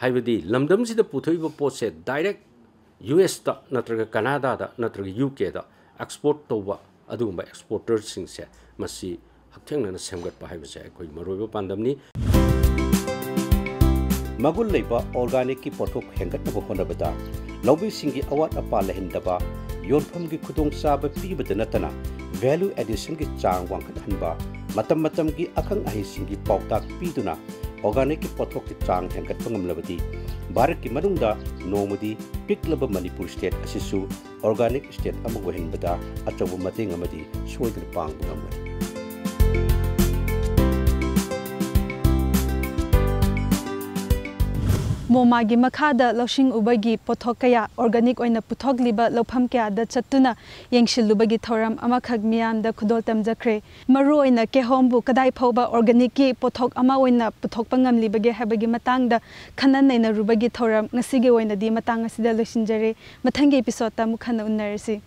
S4: है लमदमसिद पुथोइबा पोसे डायरेक्ट यूएस दा नत्रग कनाडा दा नत्रग यूके दा एक्सपोर्ट तौबा अदुगुम्बा एक्सपोर्टर्स सिंगसे मसि हक्थेंगना सेमगत पाहाइबसे
S2: ꯃꯒꯨꯟ ꯂꯩꯕ ꯑꯣꯔꯒꯥꯅꯤꯛꯀꯤ ꯄꯣꯠꯊꯣꯛ ꯍꯦꯟꯒꯠꯅꯕ ꯍꯣꯠꯅꯕꯗ ꯂꯧꯃꯤꯁꯤꯡꯒꯤ ꯑꯋꯥꯠ ꯑꯄꯥ ꯂꯩꯍꯟꯗꯕ ꯌꯣꯟꯐꯝꯒꯤ ꯈꯨꯗꯣꯡꯆꯥꯕ ꯄꯤꯕꯗ ꯅꯠꯇꯅ ꯚꯦꯂꯨ ꯑꯦꯗꯤꯁꯟꯒꯤ ꯆꯥꯡ ꯋꯥꯡꯈꯠꯍꯟꯕ ꯃꯇꯝ ꯃꯇꯝꯒꯤ ꯑꯈꯪ ꯑꯍꯩꯁꯤꯡꯒꯤ ꯄꯥꯎꯇꯥꯛ ꯄꯤꯗꯨꯅ ꯑꯣꯔꯒꯥꯅꯤꯛꯀꯤ ꯄꯣꯠꯊꯣꯛꯀꯤ ꯆꯥꯡ ꯍꯦꯟꯒꯠꯄ ꯉꯝꯂꯕꯗꯤ ꯚꯥꯔꯠꯀꯤ ꯃꯅꯨꯡꯗ ꯅꯣꯡꯃꯗꯤ ꯄꯤꯛꯂꯕ ꯃꯅꯤꯄꯨꯔ ꯁ꯭ꯇꯦꯠ ꯑꯁꯤꯁꯨ ꯑꯣꯔꯒꯥꯅꯤꯛ ꯁ꯭ꯇꯦꯠ ꯑꯃ ꯑꯣꯏꯍꯟꯕꯗ ꯑꯆꯧꯕ ꯃꯇꯦꯡ ꯑꯃꯗꯤ ꯁꯣꯏꯗꯅ ꯄꯥꯡꯕ ꯉꯝꯒꯅꯤ
S1: ꯃꯣꯃꯥꯒꯤ ꯃꯈꯥꯗ ꯂꯧꯁꯤꯡ ꯎꯕꯒꯤ ꯄꯣꯠꯊꯣꯛ ꯀꯌꯥ ꯑꯣꯔꯒꯥꯅꯤꯛ ꯑꯣꯏꯅ ꯄꯨꯊꯣꯛꯂꯤꯕ ꯂꯧꯐꯝ ꯀꯌꯥꯗ ꯆꯠꯇꯨꯅ ꯌꯦꯡꯁꯤꯜꯂꯨꯕꯒꯤ ꯊꯧꯔꯝ ꯑꯃꯈꯛ ꯃꯤꯌꯥꯝꯗ ꯈꯨꯗꯣꯜ ꯇꯝꯖꯈ꯭ꯔꯦ ꯃꯔꯨꯑꯣꯏꯅ ꯀꯦꯍꯣꯝꯕꯨ ꯀꯗꯥꯏ ꯐꯥꯎꯕ ꯑꯣꯔꯒꯥꯅꯤꯛꯀꯤ ꯄꯣꯠꯊꯣꯛ ꯑꯃ ꯑꯣꯏꯅ ꯄꯨꯊꯣꯛꯄ ꯉꯝꯂꯤꯕꯒꯦ ꯍꯥꯏꯕꯒꯤ ꯃꯇꯥꯡꯗ ꯈꯟꯅ ꯅꯩꯅꯔꯨꯕꯒꯤ ꯊꯧꯔꯝ ꯉꯁꯤꯒꯤ ꯑꯣꯏꯅꯗꯤ ꯃꯇꯥꯡ ꯑꯁꯤꯗ ꯂꯣꯏꯁꯤꯟꯖꯔꯦ ꯃꯊꯪꯒꯤ ꯑꯦꯄꯤꯁꯣꯗꯇ ꯑꯃꯨꯛ ꯍꯟꯅ ꯎꯅꯔꯁꯤ